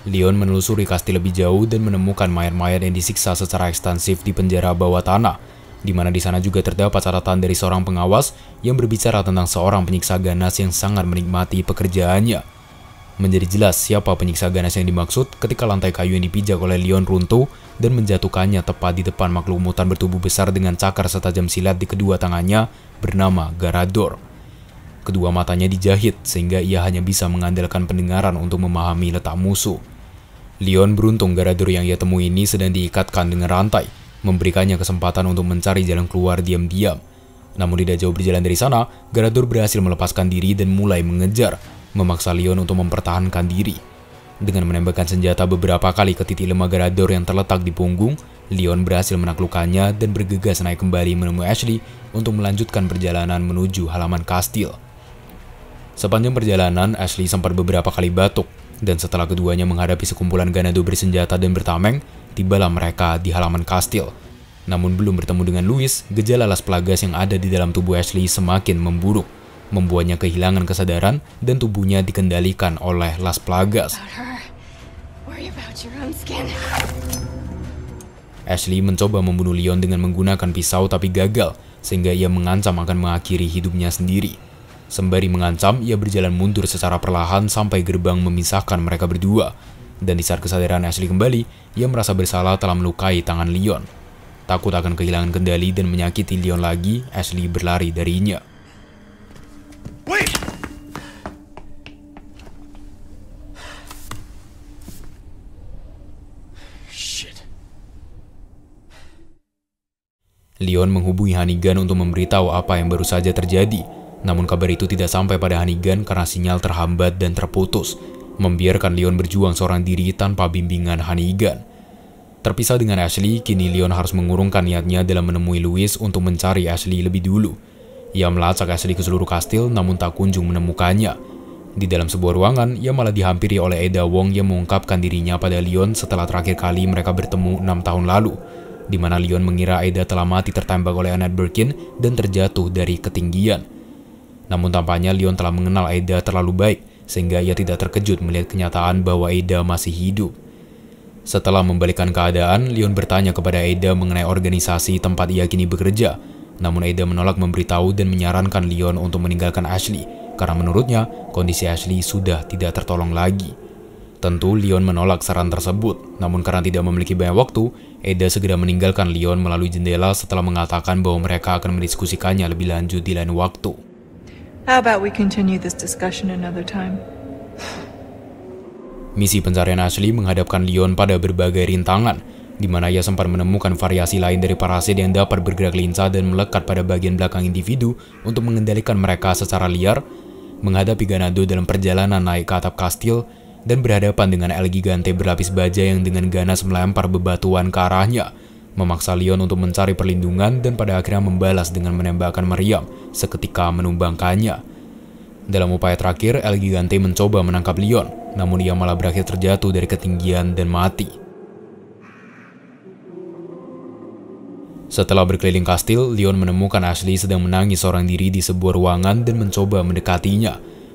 Leon menelusuri kastil lebih jauh dan menemukan mayat-mayat yang disiksa secara ekstensif di penjara bawah tanah, di mana di sana juga terdapat catatan dari seorang pengawas yang berbicara tentang seorang penyiksa ganas yang sangat menikmati pekerjaannya. Menjadi jelas siapa penyiksa ganas yang dimaksud ketika lantai kayu yang dipijak oleh Leon runtuh dan menjatuhkannya tepat di depan makhluk mutan bertubuh besar dengan cakar setajam silat di kedua tangannya bernama Garador. Kedua matanya dijahit sehingga ia hanya bisa mengandalkan pendengaran untuk memahami letak musuh. Leon beruntung Garador yang ia temui ini sedang diikatkan dengan rantai, memberikannya kesempatan untuk mencari jalan keluar diam-diam. Namun tidak jauh berjalan dari sana, Garador berhasil melepaskan diri dan mulai mengejar, memaksa Leon untuk mempertahankan diri. Dengan menembakkan senjata beberapa kali ke titik lemah Garador yang terletak di punggung, Leon berhasil menaklukkannya dan bergegas naik kembali menemui Ashley untuk melanjutkan perjalanan menuju halaman kastil. Sepanjang perjalanan, Ashley sempat beberapa kali batuk, dan setelah keduanya menghadapi sekumpulan Ganado bersenjata dan bertameng, tibalah mereka di halaman kastil. Namun belum bertemu dengan Louis, gejala las plagas yang ada di dalam tubuh Ashley semakin memburuk membuatnya kehilangan kesadaran dan tubuhnya dikendalikan oleh Las Plagas. Ashley mencoba membunuh Leon dengan menggunakan pisau tapi gagal, sehingga ia mengancam akan mengakhiri hidupnya sendiri. Sembari mengancam, ia berjalan mundur secara perlahan sampai gerbang memisahkan mereka berdua. Dan di saat kesadaran Ashley kembali, ia merasa bersalah telah melukai tangan Leon. Takut akan kehilangan kendali dan menyakiti Leon lagi, Ashley berlari darinya. Wait! Shit. Leon menghubungi Hanigan untuk memberitahu apa yang baru saja terjadi. Namun kabar itu tidak sampai pada Hanigan karena sinyal terhambat dan terputus, membiarkan Leon berjuang seorang diri tanpa bimbingan Hanigan. Terpisah dengan Ashley, kini Leon harus mengurungkan niatnya dalam menemui Louis untuk mencari Ashley lebih dulu. Ia melacak Ashley ke seluruh kastil namun tak kunjung menemukannya. Di dalam sebuah ruangan, ia malah dihampiri oleh Eda Wong yang mengungkapkan dirinya pada Leon setelah terakhir kali mereka bertemu enam tahun lalu, di mana Leon mengira Eda telah mati tertembak oleh Annette Birkin dan terjatuh dari ketinggian. Namun tampaknya Leon telah mengenal Eda terlalu baik, sehingga ia tidak terkejut melihat kenyataan bahwa Eda masih hidup. Setelah membalikkan keadaan, Leon bertanya kepada Eda mengenai organisasi tempat ia kini bekerja, namun Aida menolak memberitahu dan menyarankan Leon untuk meninggalkan Ashley karena menurutnya kondisi Ashley sudah tidak tertolong lagi. Tentu Leon menolak saran tersebut, namun karena tidak memiliki banyak waktu, Eda segera meninggalkan Leon melalui jendela setelah mengatakan bahwa mereka akan mendiskusikannya lebih lanjut di lain waktu. How about we continue this discussion another time? Misi pencarian Ashley menghadapkan Leon pada berbagai rintangan, di mana ia sempat menemukan variasi lain dari parasit yang dapat bergerak lincah dan melekat pada bagian belakang individu untuk mengendalikan mereka secara liar, menghadapi Ganado dalam perjalanan naik ke atap kastil, dan berhadapan dengan El Gigante berlapis baja yang dengan ganas melempar bebatuan ke arahnya, memaksa Leon untuk mencari perlindungan dan pada akhirnya membalas dengan menembakkan meriam seketika menumbangkannya. Dalam upaya terakhir, El Gigante mencoba menangkap Leon, namun ia malah berakhir terjatuh dari ketinggian dan mati. Setelah berkeliling kastil, Leon menemukan Ashley sedang menangis seorang diri di sebuah ruangan dan mencoba mendekatinya.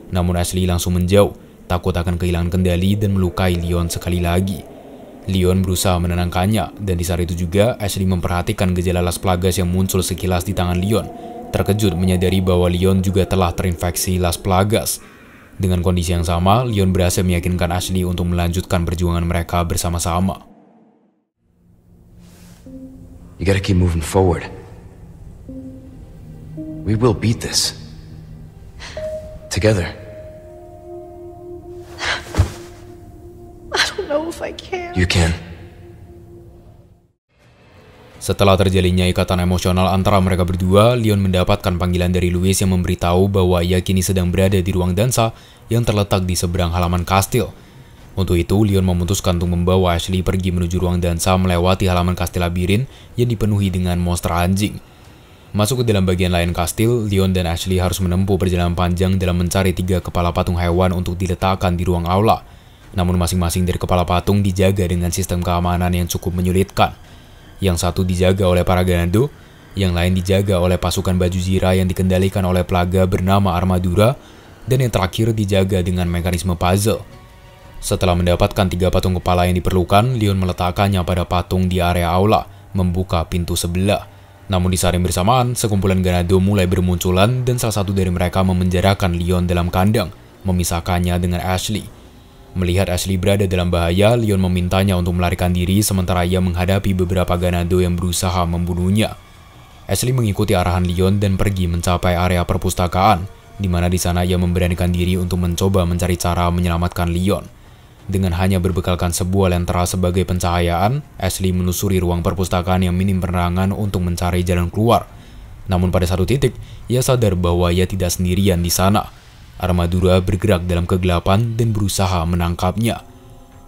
Namun Ashley langsung menjauh, takut akan kehilangan kendali dan melukai Leon sekali lagi. Leon berusaha menenangkannya, dan di saat itu juga Ashley memperhatikan gejala Las Plagas yang muncul sekilas di tangan Leon. Terkejut menyadari bahwa Leon juga telah terinfeksi Las Plagas. Dengan kondisi yang sama, Leon berhasil meyakinkan Ashley untuk melanjutkan perjuangan mereka bersama-sama. You gotta keep moving forward. We will beat this. Together. I can. You can. Setelah terjalinnya ikatan emosional antara mereka berdua, Leon mendapatkan panggilan dari Louis yang memberitahu bahwa ia kini sedang berada di ruang dansa yang terletak di seberang halaman kastil. Untuk itu, Leon memutuskan untuk membawa Ashley pergi menuju ruang dansa melewati halaman kastil labirin yang dipenuhi dengan monster anjing. Masuk ke dalam bagian lain kastil, Leon dan Ashley harus menempuh perjalanan panjang dalam mencari tiga kepala patung hewan untuk diletakkan di ruang aula. Namun masing-masing dari kepala patung dijaga dengan sistem keamanan yang cukup menyulitkan. Yang satu dijaga oleh para Ganado, yang lain dijaga oleh pasukan baju zira yang dikendalikan oleh pelaga bernama Armadura, dan yang terakhir dijaga dengan mekanisme puzzle. Setelah mendapatkan tiga patung kepala yang diperlukan, Leon meletakkannya pada patung di area aula, membuka pintu sebelah. Namun di saat yang bersamaan, sekumpulan Ganado mulai bermunculan dan salah satu dari mereka memenjarakan Leon dalam kandang, memisahkannya dengan Ashley. Melihat Ashley berada dalam bahaya, Leon memintanya untuk melarikan diri sementara ia menghadapi beberapa Ganado yang berusaha membunuhnya. Ashley mengikuti arahan Leon dan pergi mencapai area perpustakaan, di mana di sana ia memberanikan diri untuk mencoba mencari cara menyelamatkan Leon. Dengan hanya berbekalkan sebuah lentera sebagai pencahayaan, Ashley menelusuri ruang perpustakaan yang minim penerangan untuk mencari jalan keluar. Namun pada satu titik, ia sadar bahwa ia tidak sendirian di sana. Armadura bergerak dalam kegelapan dan berusaha menangkapnya.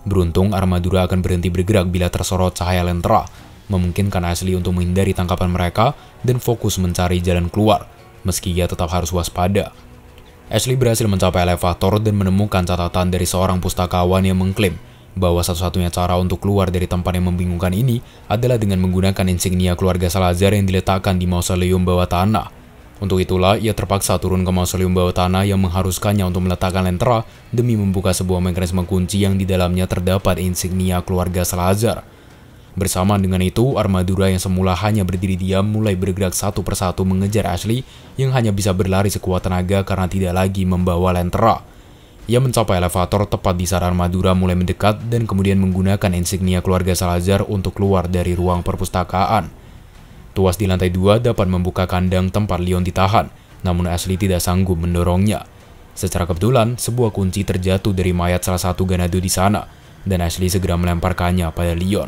Beruntung Armadura akan berhenti bergerak bila tersorot cahaya lentera, memungkinkan Ashley untuk menghindari tangkapan mereka dan fokus mencari jalan keluar, meski ia tetap harus waspada. Ashley berhasil mencapai elevator dan menemukan catatan dari seorang pustakawan yang mengklaim bahwa satu-satunya cara untuk keluar dari tempat yang membingungkan ini adalah dengan menggunakan insignia keluarga Salazar yang diletakkan di mausoleum bawah tanah. Untuk itulah, ia terpaksa turun ke mausoleum bawah tanah yang mengharuskannya untuk meletakkan lentera demi membuka sebuah mekanisme kunci yang di dalamnya terdapat insignia keluarga Salazar. Bersamaan dengan itu, Armadura yang semula hanya berdiri diam mulai bergerak satu persatu mengejar Ashley yang hanya bisa berlari sekuat tenaga karena tidak lagi membawa lentera. Ia mencapai elevator tepat di saat Armadura mulai mendekat dan kemudian menggunakan insignia keluarga Salazar untuk keluar dari ruang perpustakaan. Tuas di lantai dua dapat membuka kandang tempat Leon ditahan, namun Ashley tidak sanggup mendorongnya. Secara kebetulan, sebuah kunci terjatuh dari mayat salah satu Ganado di sana, dan Ashley segera melemparkannya pada Leon.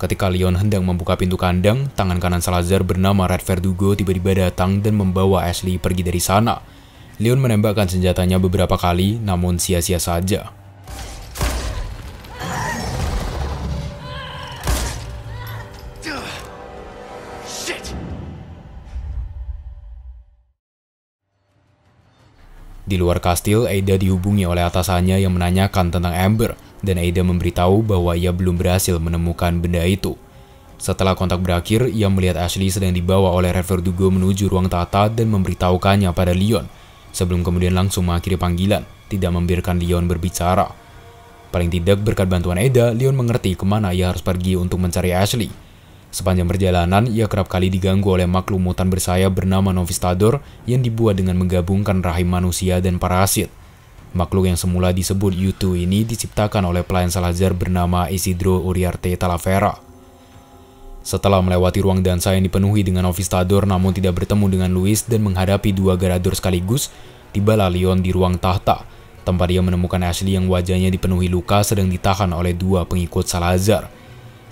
Ketika Leon hendak membuka pintu kandang, tangan kanan Salazar bernama Red Verdugo tiba-tiba datang dan membawa Ashley pergi dari sana. Leon menembakkan senjatanya beberapa kali, namun sia-sia saja. Di luar kastil, Aida dihubungi oleh atasannya yang menanyakan tentang Amber, dan Aida memberitahu bahwa ia belum berhasil menemukan benda itu. Setelah kontak berakhir, ia melihat Ashley sedang dibawa oleh Red Verdugo menuju ruang tata dan memberitahukannya pada Leon, sebelum kemudian langsung mengakhiri panggilan, tidak membiarkan Leon berbicara. Paling tidak berkat bantuan Aida, Leon mengerti ke mana ia harus pergi untuk mencari Ashley. Sepanjang perjalanan, ia kerap kali diganggu oleh makhluk mutan bersayap bernama Novistador yang dibuat dengan menggabungkan rahim manusia dan parasit. Makhluk yang semula disebut Yutu ini diciptakan oleh pelayan Salazar bernama Isidro Uriarte Talavera. Setelah melewati ruang dansa yang dipenuhi dengan Novistador namun tidak bertemu dengan Luis dan menghadapi dua Garador sekaligus, tibalah Leon di ruang tahta, tempat dia menemukan Ashley yang wajahnya dipenuhi luka sedang ditahan oleh dua pengikut Salazar.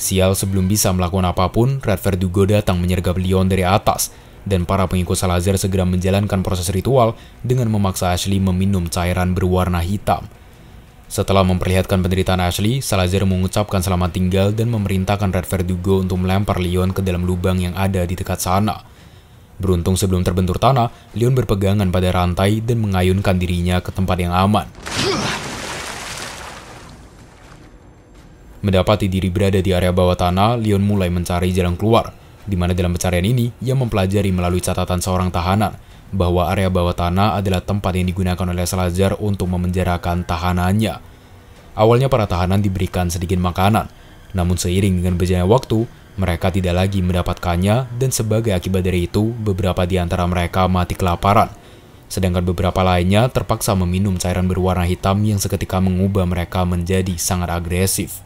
Sial sebelum bisa melakukan apa pun, Red Verdugo datang menyergap Leon dari atas, dan para pengikut Salazar segera menjalankan proses ritual dengan memaksa Ashley meminum cairan berwarna hitam. Setelah memperlihatkan penderitaan Ashley, Salazar mengucapkan selamat tinggal dan memerintahkan Red Verdugo untuk melempar Leon ke dalam lubang yang ada di dekat sana. Beruntung sebelum terbentur tanah, Leon berpegangan pada rantai dan mengayunkan dirinya ke tempat yang aman. Mendapati diri berada di area bawah tanah, Leon mulai mencari jalan keluar, di mana dalam pencarian ini ia mempelajari melalui catatan seorang tahanan bahwa area bawah tanah adalah tempat yang digunakan oleh Salazar untuk memenjarakan tahanannya. Awalnya para tahanan diberikan sedikit makanan, namun seiring dengan berjalannya waktu, mereka tidak lagi mendapatkannya dan sebagai akibat dari itu, beberapa di antara mereka mati kelaparan. Sedangkan beberapa lainnya terpaksa meminum cairan berwarna hitam yang seketika mengubah mereka menjadi sangat agresif.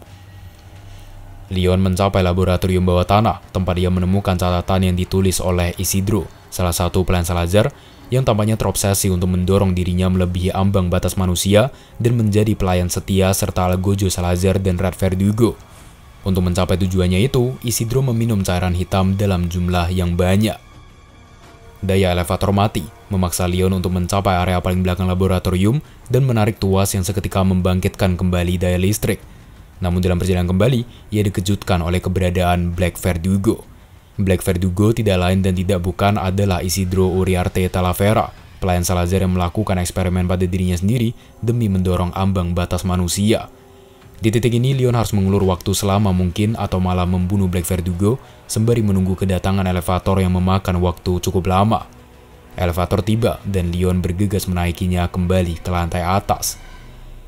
Leon mencapai laboratorium bawah tanah, tempat dia menemukan catatan yang ditulis oleh Isidro, salah satu pelayan Salazar, yang tampaknya terobsesi untuk mendorong dirinya melebihi ambang batas manusia dan menjadi pelayan setia serta Algojo Salazar dan Red Verdugo. Untuk mencapai tujuannya itu, Isidro meminum cairan hitam dalam jumlah yang banyak. Daya elevator mati, memaksa Leon untuk mencapai area paling belakang laboratorium dan menarik tuas yang seketika membangkitkan kembali daya listrik – namun dalam perjalanan kembali, ia dikejutkan oleh keberadaan Black Verdugo. Black Verdugo tidak lain dan tidak bukan adalah Isidro Uriarte Talavera, pelayan Salazar yang melakukan eksperimen pada dirinya sendiri demi mendorong ambang batas manusia. Di titik ini, Leon harus mengulur waktu selama mungkin atau malah membunuh Black Verdugo sembari menunggu kedatangan elevator yang memakan waktu cukup lama. Elevator tiba dan Leon bergegas menaikinya kembali ke lantai atas.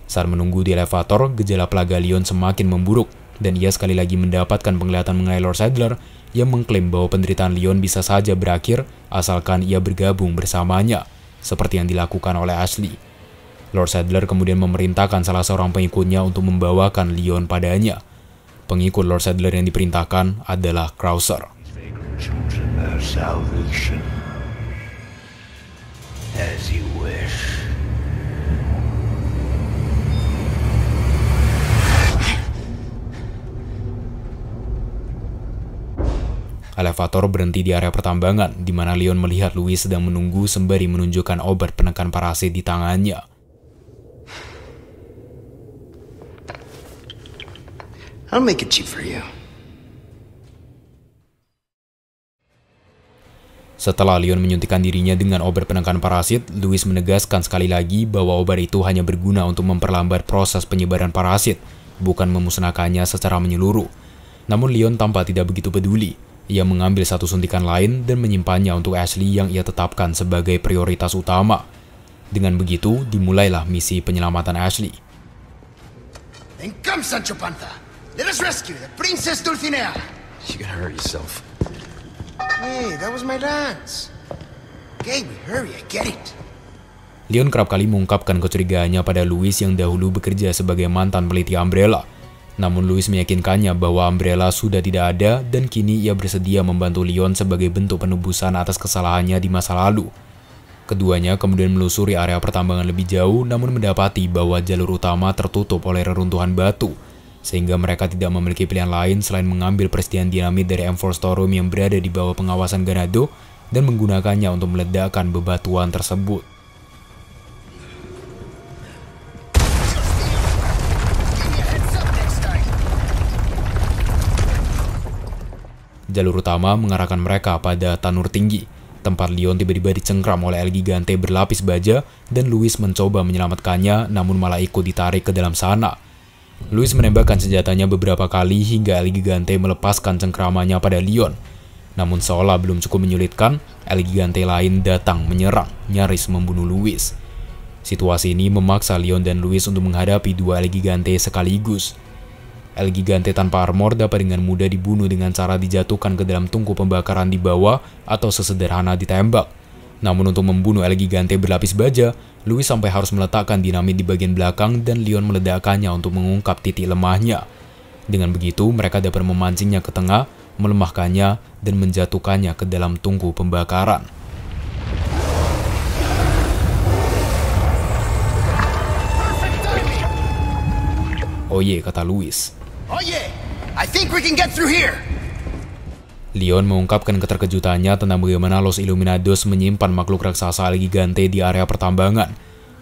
Saat menunggu di elevator, gejala pelaga Leon semakin memburuk, dan ia sekali lagi mendapatkan penglihatan mengenai Lord Sadler yang mengklaim bahwa penderitaan Leon bisa saja berakhir asalkan ia bergabung bersamanya, seperti yang dilakukan oleh Ashley. Lord Sadler kemudian memerintahkan salah seorang pengikutnya untuk membawakan Leon padanya. Pengikut Lord Sadler yang diperintahkan adalah Krauser. As you wish. Elevator berhenti di area pertambangan, di mana Leon melihat Louis sedang menunggu sembari menunjukkan obat penekan parasit di tangannya. I'll make it cheap for you. Setelah Leon menyuntikkan dirinya dengan obat penekan parasit, Louis menegaskan sekali lagi bahwa obat itu hanya berguna untuk memperlambat proses penyebaran parasit, bukan memusnahkannya secara menyeluruh. Namun Leon tampak tidak begitu peduli. Ia mengambil satu suntikan lain dan menyimpannya untuk Ashley yang ia tetapkan sebagai prioritas utama. Dengan begitu, dimulailah misi penyelamatan Ashley. Then come, Sancho Panza. Let us rescue the Princess Dulcinea. You gonna hurt yourself. Hey, that was my dance. Okay, we hurry, I get it. Leon kerap kali mengungkapkan kecurigaannya pada Louis yang dahulu bekerja sebagai mantan peliti Umbrella namun Louis meyakinkannya bahwa Umbrella sudah tidak ada dan kini ia bersedia membantu Leon sebagai bentuk penebusan atas kesalahannya di masa lalu. Keduanya kemudian melusuri area pertambangan lebih jauh namun mendapati bahwa jalur utama tertutup oleh reruntuhan batu, sehingga mereka tidak memiliki pilihan lain selain mengambil persediaan dinamit dari M4 Storeroom yang berada di bawah pengawasan Ganado dan menggunakannya untuk meledakkan bebatuan tersebut. Jalur utama mengarahkan mereka pada Tanur Tinggi, tempat Leon tiba-tiba dicengkram oleh El Gigante berlapis baja dan Louis mencoba menyelamatkannya namun malah ikut ditarik ke dalam sana. Louis menembakkan senjatanya beberapa kali hingga El Gigante melepaskan cengkramannya pada Leon. Namun seolah belum cukup menyulitkan, El Gigante lain datang menyerang, nyaris membunuh Louis. Situasi ini memaksa Leon dan Louis untuk menghadapi dua El Gigante sekaligus. El Gigante tanpa armor dapat dengan mudah dibunuh dengan cara dijatuhkan ke dalam tungku pembakaran di bawah atau sesederhana ditembak. Namun untuk membunuh El Gigante berlapis baja, Louis sampai harus meletakkan dinamit di bagian belakang dan Leon meledakkannya untuk mengungkap titik lemahnya. Dengan begitu, mereka dapat memancingnya ke tengah, melemahkannya, dan menjatuhkannya ke dalam tungku pembakaran. Oh ye, kata Louis. Oh I think we can get through here. Leon mengungkapkan keterkejutannya tentang bagaimana Los Illuminados menyimpan makhluk raksasa gigante di area pertambangan.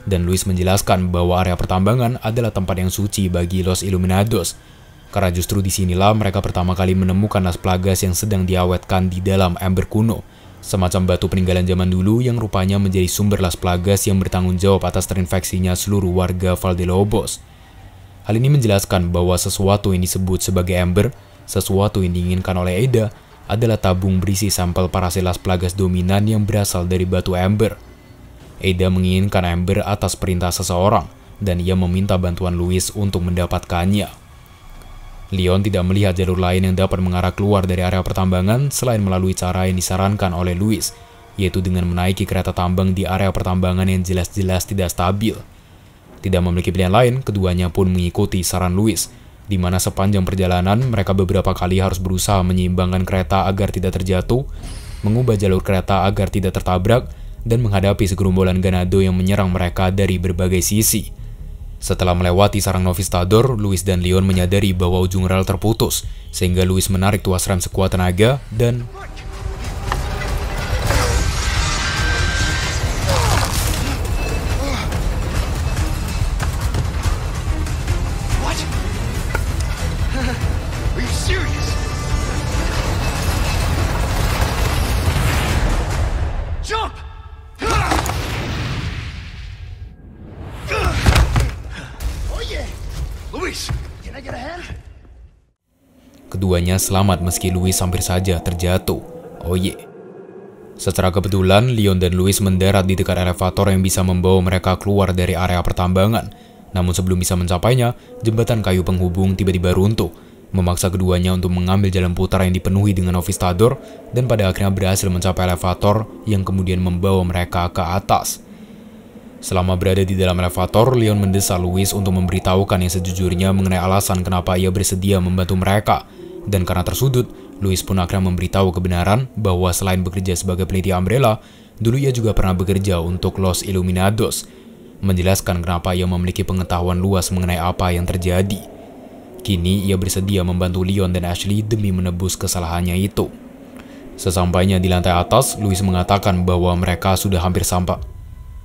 Dan Luis menjelaskan bahwa area pertambangan adalah tempat yang suci bagi Los Illuminados. Karena justru di sinilah mereka pertama kali menemukan Las Plagas yang sedang diawetkan di dalam ember kuno. Semacam batu peninggalan zaman dulu yang rupanya menjadi sumber Las Plagas yang bertanggung jawab atas terinfeksinya seluruh warga Valdelobos. Hal ini menjelaskan bahwa sesuatu yang disebut sebagai Ember, sesuatu yang diinginkan oleh Ada, adalah tabung berisi sampel Paracelas plagas dominan yang berasal dari batu ember. Ada menginginkan ember atas perintah seseorang, dan ia meminta bantuan Louis untuk mendapatkannya. Leon tidak melihat jalur lain yang dapat mengarah keluar dari area pertambangan selain melalui cara yang disarankan oleh Louis, yaitu dengan menaiki kereta tambang di area pertambangan yang jelas-jelas tidak stabil. Tidak memiliki pilihan lain, keduanya pun mengikuti saran Louis, di mana sepanjang perjalanan mereka beberapa kali harus berusaha menyeimbangkan kereta agar tidak terjatuh, mengubah jalur kereta agar tidak tertabrak, dan menghadapi segerombolan ganado yang menyerang mereka dari berbagai sisi. Setelah melewati sarang Novistador, Louis dan Leon menyadari bahwa ujung rel terputus, sehingga Louis menarik tuas rem sekuat tenaga dan Keduanya selamat meski Louis hampir saja terjatuh. Oh ye. Yeah. Secara kebetulan, Leon dan Louis mendarat di dekat elevator yang bisa membawa mereka keluar dari area pertambangan. Namun sebelum bisa mencapainya, jembatan kayu penghubung tiba-tiba runtuh, memaksa keduanya untuk mengambil jalan putar yang dipenuhi dengan Novistador dan pada akhirnya berhasil mencapai elevator yang kemudian membawa mereka ke atas. Selama berada di dalam elevator, Leon mendesak Louis untuk memberitahukan yang sejujurnya mengenai alasan kenapa ia bersedia membantu mereka. Dan karena tersudut, Louis pun akhirnya memberitahu kebenaran bahwa selain bekerja sebagai peneliti Umbrella, dulu ia juga pernah bekerja untuk Los Illuminados, menjelaskan kenapa ia memiliki pengetahuan luas mengenai apa yang terjadi. Kini ia bersedia membantu Leon dan Ashley demi menebus kesalahannya itu. Sesampainya di lantai atas, Louis mengatakan bahwa mereka sudah hampir sampai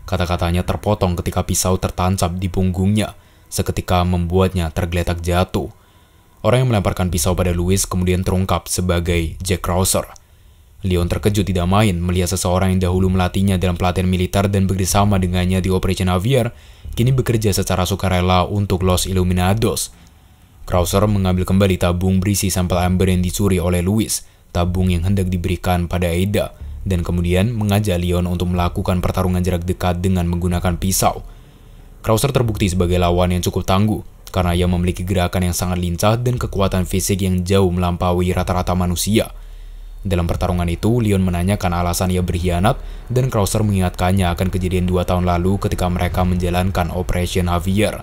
Kata-katanya terpotong ketika pisau tertancap di punggungnya, seketika membuatnya tergeletak jatuh. Orang yang melemparkan pisau pada Louis kemudian terungkap sebagai Jack Krauser. Leon terkejut tidak main melihat seseorang yang dahulu melatihnya dalam pelatihan militer dan bekerjasama dengannya di Operation Javier, kini bekerja secara sukarela untuk Los Illuminados. Krauser mengambil kembali tabung berisi sampel amber yang dicuri oleh Louis, tabung yang hendak diberikan pada Aida, dan kemudian mengajak Leon untuk melakukan pertarungan jarak dekat dengan menggunakan pisau. Krauser terbukti sebagai lawan yang cukup tangguh, karena ia memiliki gerakan yang sangat lincah dan kekuatan fisik yang jauh melampaui rata-rata manusia. Dalam pertarungan itu, Leon menanyakan alasan ia berkhianat, dan Krauser mengingatkannya akan kejadian dua tahun lalu ketika mereka menjalankan Operation Javier.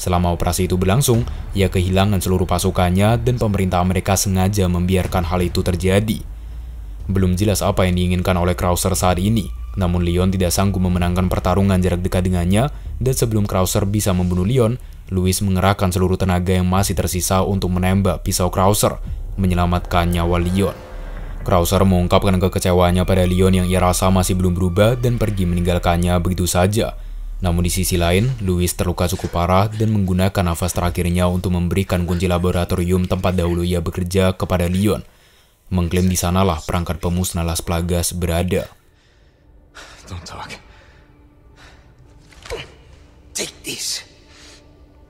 Selama operasi itu berlangsung, ia kehilangan seluruh pasukannya dan pemerintah Amerika sengaja membiarkan hal itu terjadi. Belum jelas apa yang diinginkan oleh Krauser saat ini, namun Leon tidak sanggup memenangkan pertarungan jarak dekat dengannya, dan sebelum Krauser bisa membunuh Leon, Louis mengerahkan seluruh tenaga yang masih tersisa untuk menembak pisau Krauser, menyelamatkan nyawa Leon. Krauser mengungkapkan kekecewaannya pada Leon yang ia rasa masih belum berubah dan pergi meninggalkannya begitu saja. Namun di sisi lain, Louis terluka cukup parah dan menggunakan nafas terakhirnya untuk memberikan kunci laboratorium tempat dahulu ia bekerja kepada Leon mengklaim di sanalah perangkat pemusnah Las Plagas berada. Don't talk. Take this.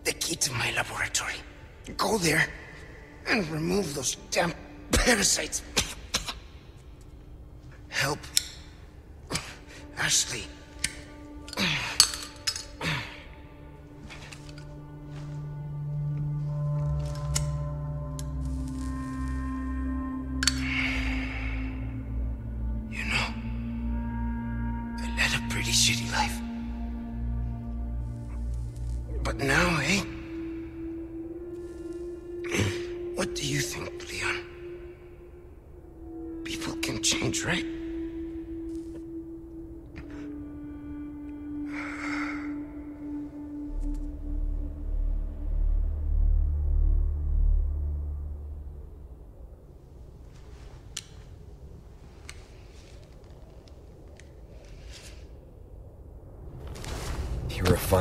The key to my laboratory. Go there and remove those damn parasites. Help Ashley.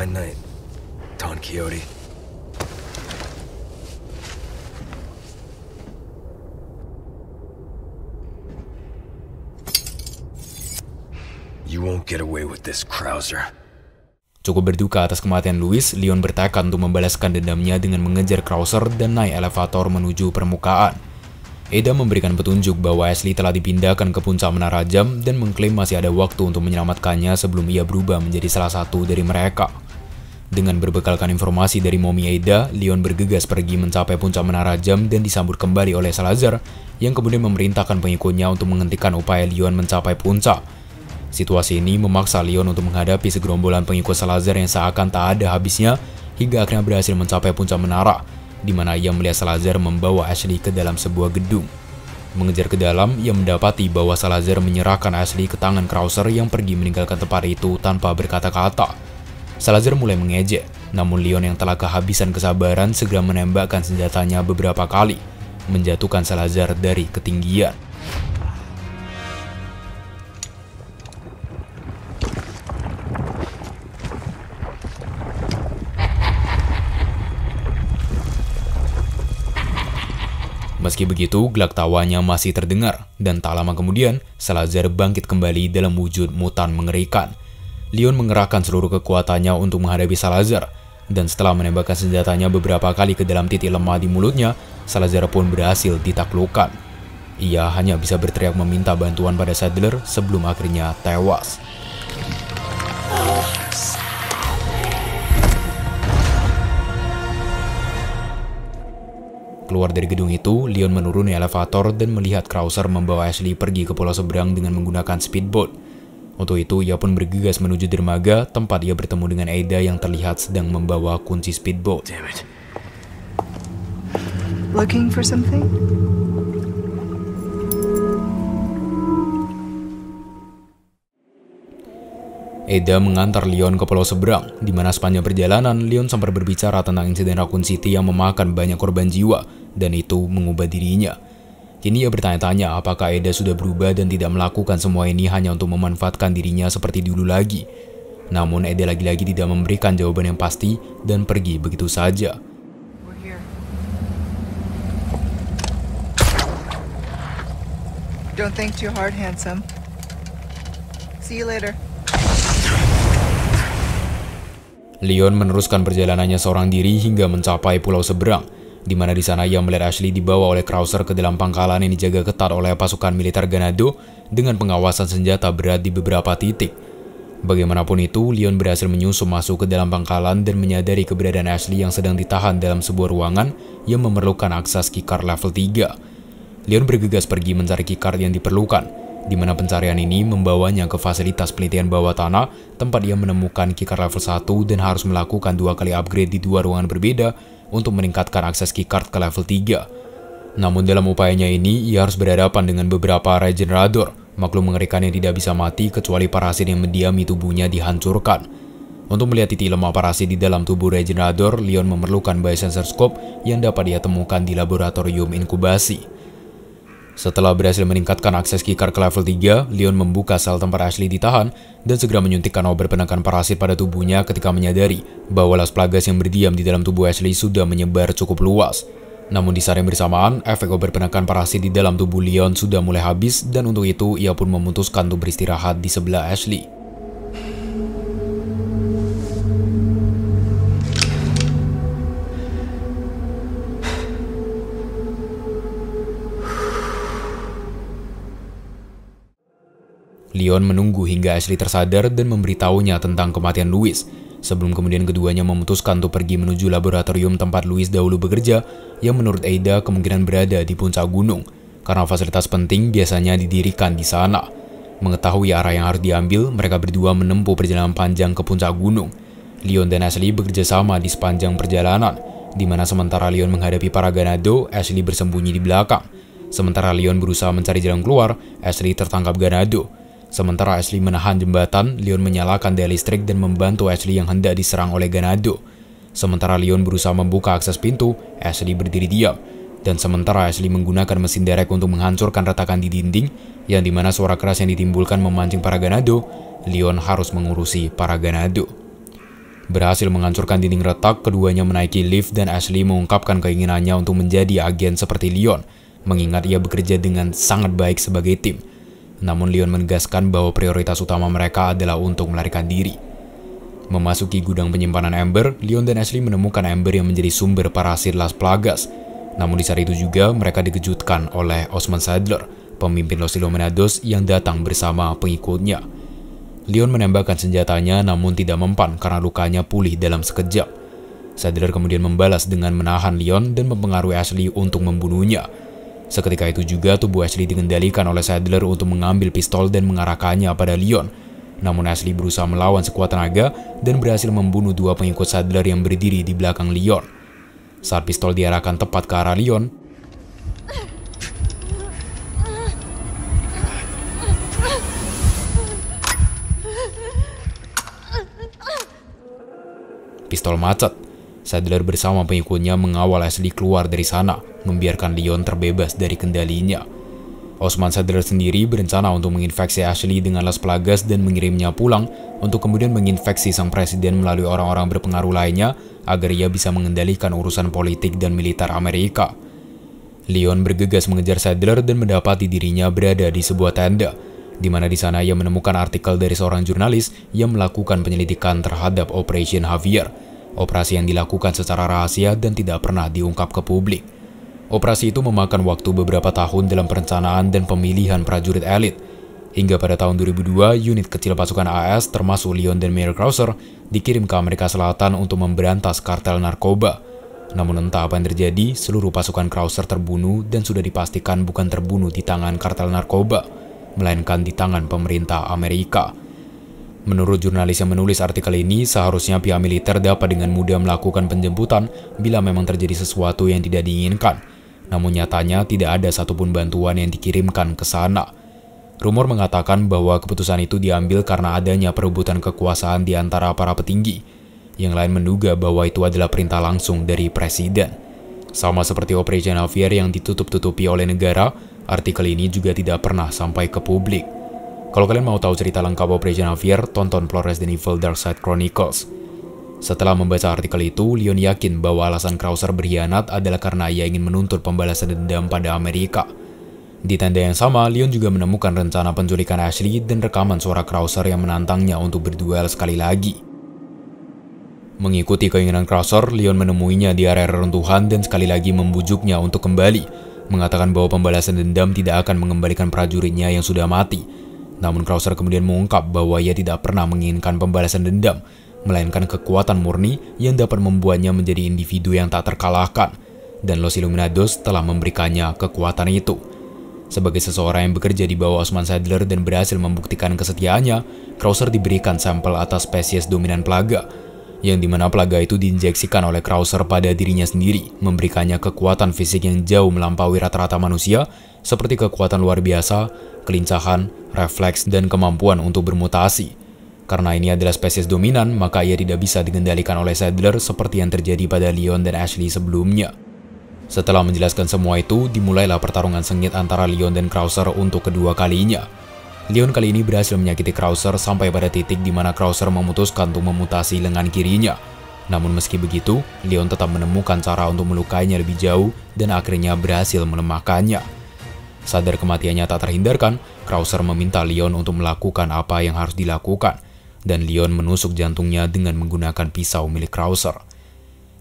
Fine knight, Don Quixote. You won't get away with this, Krauser. Cukup berduka atas kematian Louis, Leon bertekad untuk membalaskan dendamnya dengan mengejar Krauser dan naik elevator menuju permukaan. Eda memberikan petunjuk bahwa Ashley telah dipindahkan ke puncak menara jam dan mengklaim masih ada waktu untuk menyelamatkannya sebelum ia berubah menjadi salah satu dari mereka. Dengan berbekalkan informasi dari Momi Eda, Leon bergegas pergi mencapai puncak menara jam dan disambut kembali oleh Salazar, yang kemudian memerintahkan pengikutnya untuk menghentikan upaya Leon mencapai puncak. Situasi ini memaksa Leon untuk menghadapi segerombolan pengikut Salazar yang seakan tak ada habisnya, hingga akhirnya berhasil mencapai puncak menara, di mana ia melihat Salazar membawa Ashley ke dalam sebuah gedung. Mengejar ke dalam, ia mendapati bahwa Salazar menyerahkan Ashley ke tangan Krauser yang pergi meninggalkan tempat itu tanpa berkata-kata. Salazar mulai mengejek, namun Leon yang telah kehabisan kesabaran segera menembakkan senjatanya beberapa kali, menjatuhkan Salazar dari ketinggian. Meski begitu, gelak tawanya masih terdengar, dan tak lama kemudian, Salazar bangkit kembali dalam wujud mutan mengerikan. Leon mengerahkan seluruh kekuatannya untuk menghadapi Salazar, dan setelah menembakkan senjatanya beberapa kali ke dalam titik lemah di mulutnya, Salazar pun berhasil ditaklukkan. Ia hanya bisa berteriak meminta bantuan pada Sadler sebelum akhirnya tewas. Keluar dari gedung itu, Leon menuruni elevator dan melihat Krauser membawa Ashley pergi ke pulau seberang dengan menggunakan speedboat. Untuk itu, ia pun bergegas menuju dermaga tempat ia bertemu dengan Aida yang terlihat sedang membawa kunci speedboat. Damn it. Looking for something? Eda mengantar Leon ke pulau seberang, di mana sepanjang perjalanan Leon sempat berbicara tentang insiden Raccoon City yang memakan banyak korban jiwa, dan itu mengubah dirinya. Kini ia bertanya-tanya apakah Eda sudah berubah dan tidak melakukan semua ini hanya untuk memanfaatkan dirinya seperti dulu lagi. Namun Eda lagi-lagi tidak memberikan jawaban yang pasti dan pergi begitu saja. Don't think too hard, handsome. See you later. Leon meneruskan perjalanannya seorang diri hingga mencapai pulau seberang di mana di sana ia melihat Ashley dibawa oleh Krauser ke dalam pangkalan yang dijaga ketat oleh pasukan militer Ganado dengan pengawasan senjata berat di beberapa titik. Bagaimanapun itu, Leon berhasil menyusup masuk ke dalam pangkalan dan menyadari keberadaan Ashley yang sedang ditahan dalam sebuah ruangan yang memerlukan akses keycard level 3. Leon bergegas pergi mencari keycard yang diperlukan, di mana pencarian ini membawanya ke fasilitas penelitian bawah tanah, tempat ia menemukan keycard level 1 dan harus melakukan dua kali upgrade di dua ruangan berbeda untuk meningkatkan akses keycard ke level 3. Namun dalam upayanya ini, ia harus berhadapan dengan beberapa regenerator, makhluk mengerikan yang tidak bisa mati kecuali parasit yang mendiami tubuhnya dihancurkan. Untuk melihat titik lemah parasit di dalam tubuh regenerator, Leon memerlukan biosensor scope yang dapat dia temukan di laboratorium inkubasi. Setelah berhasil meningkatkan akses keycard ke level 3, Leon membuka sel tempat Ashley ditahan dan segera menyuntikkan obat penekan parasit pada tubuhnya ketika menyadari bahwa las plagas yang berdiam di dalam tubuh Ashley sudah menyebar cukup luas. Namun di saat yang bersamaan, efek obat penekan parasit di dalam tubuh Leon sudah mulai habis dan untuk itu ia pun memutuskan untuk beristirahat di sebelah Ashley. Leon menunggu hingga Ashley tersadar dan memberitahunya tentang kematian Louis, sebelum kemudian keduanya memutuskan untuk pergi menuju laboratorium tempat Louis dahulu bekerja, yang menurut Aida kemungkinan berada di puncak gunung, karena fasilitas penting biasanya didirikan di sana. Mengetahui arah yang harus diambil, mereka berdua menempuh perjalanan panjang ke puncak gunung. Leon dan Ashley bekerja sama di sepanjang perjalanan, di mana sementara Leon menghadapi para Ganado, Ashley bersembunyi di belakang. Sementara Leon berusaha mencari jalan keluar, Ashley tertangkap Ganado. Sementara Ashley menahan jembatan, Leon menyalakan daya listrik dan membantu Ashley yang hendak diserang oleh Ganado. Sementara Leon berusaha membuka akses pintu, Ashley berdiri diam. Dan sementara Ashley menggunakan mesin derek untuk menghancurkan retakan di dinding, yang di mana suara keras yang ditimbulkan memancing para Ganado, Leon harus mengurusi para Ganado. Berhasil menghancurkan dinding retak, keduanya menaiki lift dan Ashley mengungkapkan keinginannya untuk menjadi agen seperti Leon, mengingat ia bekerja dengan sangat baik sebagai tim. Namun Leon menegaskan bahwa prioritas utama mereka adalah untuk melarikan diri. Memasuki gudang penyimpanan Ember, Leon dan Ashley menemukan Ember yang menjadi sumber parasit Las Plagas. Namun di saat itu juga mereka dikejutkan oleh Osman Sadler, pemimpin Los Illuminados yang datang bersama pengikutnya. Leon menembakkan senjatanya namun tidak mempan karena lukanya pulih dalam sekejap. Sadler kemudian membalas dengan menahan Leon dan mempengaruhi Ashley untuk membunuhnya. Seketika itu juga tubuh Ashley dikendalikan oleh Sadler untuk mengambil pistol dan mengarahkannya pada Leon. Namun Ashley berusaha melawan sekuat tenaga dan berhasil membunuh dua pengikut Sadler yang berdiri di belakang Leon. Saat pistol diarahkan tepat ke arah Leon, pistol macet. Sadler bersama pengikutnya mengawal Ashley keluar dari sana, membiarkan Leon terbebas dari kendalinya. Osman Sadler sendiri berencana untuk menginfeksi Ashley dengan Las Plagas dan mengirimnya pulang untuk kemudian menginfeksi sang presiden melalui orang-orang berpengaruh lainnya agar ia bisa mengendalikan urusan politik dan militer Amerika. Leon bergegas mengejar Sadler dan mendapati dirinya berada di sebuah tenda, di mana di sana ia menemukan artikel dari seorang jurnalis yang melakukan penyelidikan terhadap Operation Javier, operasi yang dilakukan secara rahasia dan tidak pernah diungkap ke publik. Operasi itu memakan waktu beberapa tahun dalam perencanaan dan pemilihan prajurit elit, Hingga pada tahun 2002, unit kecil pasukan AS termasuk Leon dan Mayor Krauser dikirim ke Amerika Selatan untuk memberantas kartel narkoba. Namun entah apa yang terjadi, seluruh pasukan Krauser terbunuh dan sudah dipastikan bukan terbunuh di tangan kartel narkoba, melainkan di tangan pemerintah Amerika. Menurut jurnalis yang menulis artikel ini, seharusnya pihak militer dapat dengan mudah melakukan penjemputan bila memang terjadi sesuatu yang tidak diinginkan. Namun nyatanya tidak ada satupun bantuan yang dikirimkan ke sana. Rumor mengatakan bahwa keputusan itu diambil karena adanya perebutan kekuasaan di antara para petinggi. Yang lain menduga bahwa itu adalah perintah langsung dari presiden. Sama seperti Operation Alfier yang ditutup-tutupi oleh negara, artikel ini juga tidak pernah sampai ke publik. Kalau kalian mau tahu cerita lengkap Operation Alfier, tonton Flores the Evil Dark Side Chronicles. Setelah membaca artikel itu, Leon yakin bahwa alasan Krauser berkhianat adalah karena ia ingin menuntut pembalasan dendam pada Amerika – di tenda yang sama, Leon juga menemukan rencana penculikan Ashley dan rekaman suara Krauser yang menantangnya untuk berduel sekali lagi. Mengikuti keinginan Krauser, Leon menemuinya di area reruntuhan dan sekali lagi membujuknya untuk kembali, mengatakan bahwa pembalasan dendam tidak akan mengembalikan prajuritnya yang sudah mati. Namun Krauser kemudian mengungkap bahwa ia tidak pernah menginginkan pembalasan dendam, melainkan kekuatan murni yang dapat membuatnya menjadi individu yang tak terkalahkan. Dan Los Illuminados telah memberikannya kekuatan itu. Sebagai seseorang yang bekerja di bawah Osman Sadler dan berhasil membuktikan kesetiaannya, Krauser diberikan sampel atas spesies dominan plaga, yang di mana plaga itu diinjeksikan oleh Krauser pada dirinya sendiri, memberikannya kekuatan fisik yang jauh melampaui rata-rata manusia, seperti kekuatan luar biasa, kelincahan, refleks, dan kemampuan untuk bermutasi. Karena ini adalah spesies dominan, maka ia tidak bisa dikendalikan oleh Sadler seperti yang terjadi pada Leon dan Ashley sebelumnya. Setelah menjelaskan semua itu, dimulailah pertarungan sengit antara Leon dan Krauser untuk kedua kalinya. Leon kali ini berhasil menyakiti Krauser sampai pada titik di mana Krauser memutuskan untuk memutasi lengan kirinya. Namun meski begitu, Leon tetap menemukan cara untuk melukainya lebih jauh dan akhirnya berhasil melemahkannya. Sadar kematiannya tak terhindarkan, Krauser meminta Leon untuk melakukan apa yang harus dilakukan, dan Leon menusuk jantungnya dengan menggunakan pisau milik Krauser.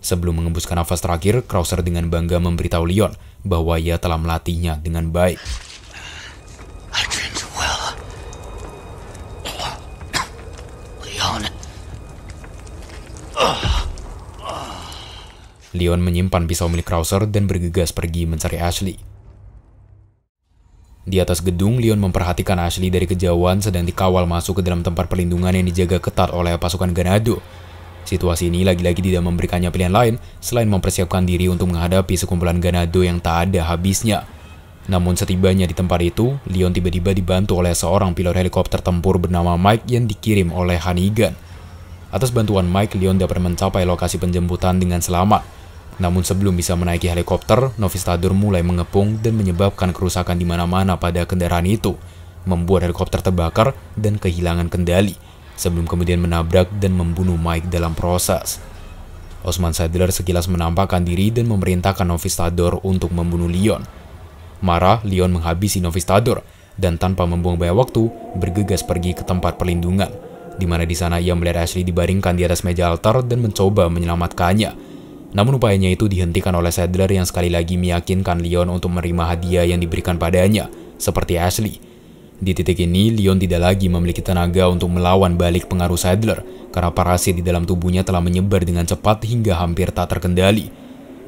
Sebelum mengembuskan nafas terakhir, Krauser dengan bangga memberitahu Leon bahwa ia telah melatihnya dengan baik. Leon. Leon menyimpan pisau milik Krauser dan bergegas pergi mencari Ashley. Di atas gedung, Leon memperhatikan Ashley dari kejauhan sedang dikawal masuk ke dalam tempat perlindungan yang dijaga ketat oleh pasukan Ganado. Situasi ini lagi-lagi tidak memberikannya pilihan lain selain mempersiapkan diri untuk menghadapi sekumpulan ganado yang tak ada habisnya. Namun setibanya di tempat itu, Leon tiba-tiba dibantu oleh seorang pilot helikopter tempur bernama Mike yang dikirim oleh Hannigan. Atas bantuan Mike, Leon dapat mencapai lokasi penjemputan dengan selamat. Namun sebelum bisa menaiki helikopter, Novistador mulai mengepung dan menyebabkan kerusakan di mana-mana pada kendaraan itu, membuat helikopter terbakar dan kehilangan kendali sebelum kemudian menabrak dan membunuh Mike dalam proses. Osman Sadler sekilas menampakkan diri dan memerintahkan Novistador untuk membunuh Leon. Marah, Leon menghabisi Novistador dan tanpa membuang banyak waktu, bergegas pergi ke tempat perlindungan, di mana di sana ia melihat Ashley dibaringkan di atas meja altar dan mencoba menyelamatkannya. Namun upayanya itu dihentikan oleh Sadler yang sekali lagi meyakinkan Leon untuk menerima hadiah yang diberikan padanya, seperti Ashley. Di titik ini, Leon tidak lagi memiliki tenaga untuk melawan balik pengaruh Sadler, karena parasit di dalam tubuhnya telah menyebar dengan cepat hingga hampir tak terkendali.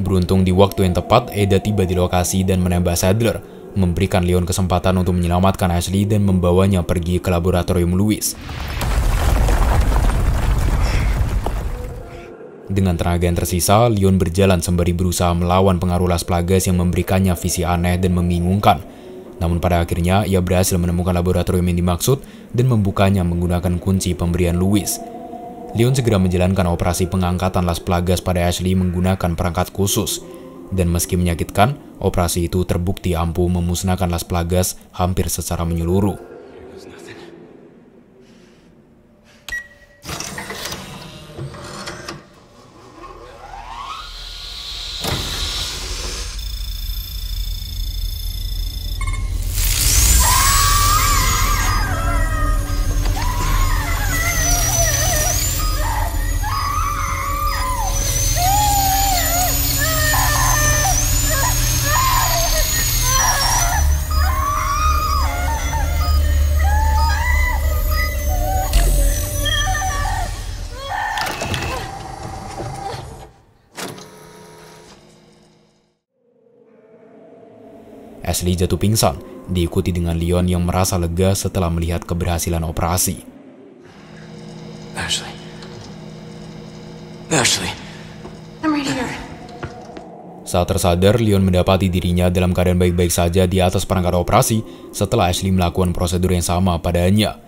Beruntung di waktu yang tepat, Eda tiba di lokasi dan menembak Sadler, memberikan Leon kesempatan untuk menyelamatkan Ashley dan membawanya pergi ke laboratorium Louis. Dengan tenaga yang tersisa, Leon berjalan sembari berusaha melawan pengaruh Las Plagas yang memberikannya visi aneh dan membingungkan. Namun pada akhirnya, ia berhasil menemukan laboratorium yang dimaksud dan membukanya menggunakan kunci pemberian Louis. Leon segera menjalankan operasi pengangkatan Las Plagas pada Ashley menggunakan perangkat khusus. Dan meski menyakitkan, operasi itu terbukti ampuh memusnahkan Las Plagas hampir secara menyeluruh. Ashley jatuh pingsan, diikuti dengan Leon yang merasa lega setelah melihat keberhasilan operasi. Ashley. Ashley. I'm right here. Saat tersadar, Leon mendapati dirinya dalam keadaan baik-baik saja di atas perangkat operasi setelah Ashley melakukan prosedur yang sama padanya.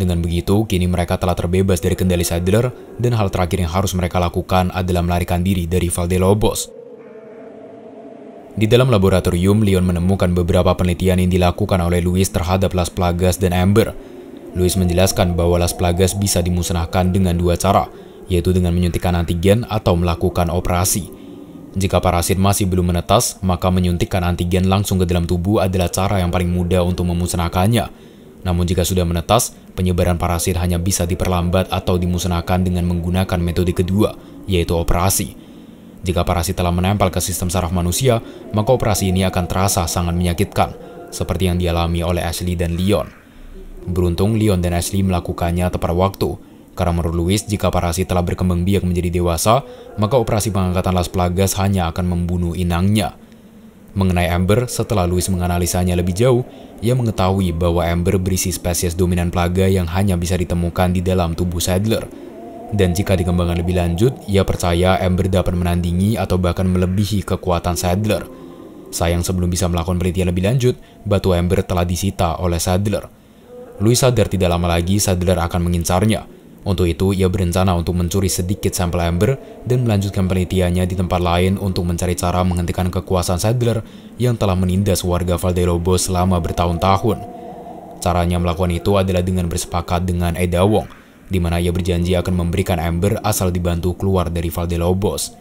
Dengan begitu, kini mereka telah terbebas dari kendali Sadler dan hal terakhir yang harus mereka lakukan adalah melarikan diri dari Valdelobos. Di dalam laboratorium, Leon menemukan beberapa penelitian yang dilakukan oleh Louis terhadap Las Plagas dan Amber. Louis menjelaskan bahwa Las Plagas bisa dimusnahkan dengan dua cara, yaitu dengan menyuntikkan antigen atau melakukan operasi. Jika parasit masih belum menetas, maka menyuntikkan antigen langsung ke dalam tubuh adalah cara yang paling mudah untuk memusnahkannya. Namun jika sudah menetas, penyebaran parasit hanya bisa diperlambat atau dimusnahkan dengan menggunakan metode kedua, yaitu operasi. Jika parasit telah menempel ke sistem saraf manusia, maka operasi ini akan terasa sangat menyakitkan, seperti yang dialami oleh Ashley dan Leon. Beruntung Leon dan Ashley melakukannya tepat waktu, karena menurut Louis, jika parasit telah berkembang biak menjadi dewasa, maka operasi pengangkatan Las Plagas hanya akan membunuh inangnya. Mengenai Amber, setelah Louis menganalisanya lebih jauh, ia mengetahui bahwa Amber berisi spesies dominan plaga yang hanya bisa ditemukan di dalam tubuh Sadler, dan jika dikembangkan lebih lanjut, ia percaya Ember dapat menandingi atau bahkan melebihi kekuatan Sadler. Sayang sebelum bisa melakukan penelitian lebih lanjut, batu Ember telah disita oleh Sadler. Louis sadar tidak lama lagi Sadler akan mengincarnya. Untuk itu, ia berencana untuk mencuri sedikit sampel Ember dan melanjutkan penelitiannya di tempat lain untuk mencari cara menghentikan kekuasaan Sadler yang telah menindas warga Valdelobos selama bertahun-tahun. Caranya melakukan itu adalah dengan bersepakat dengan Eda Wong, di mana ia berjanji akan memberikan Amber asal dibantu keluar dari Valdelobos.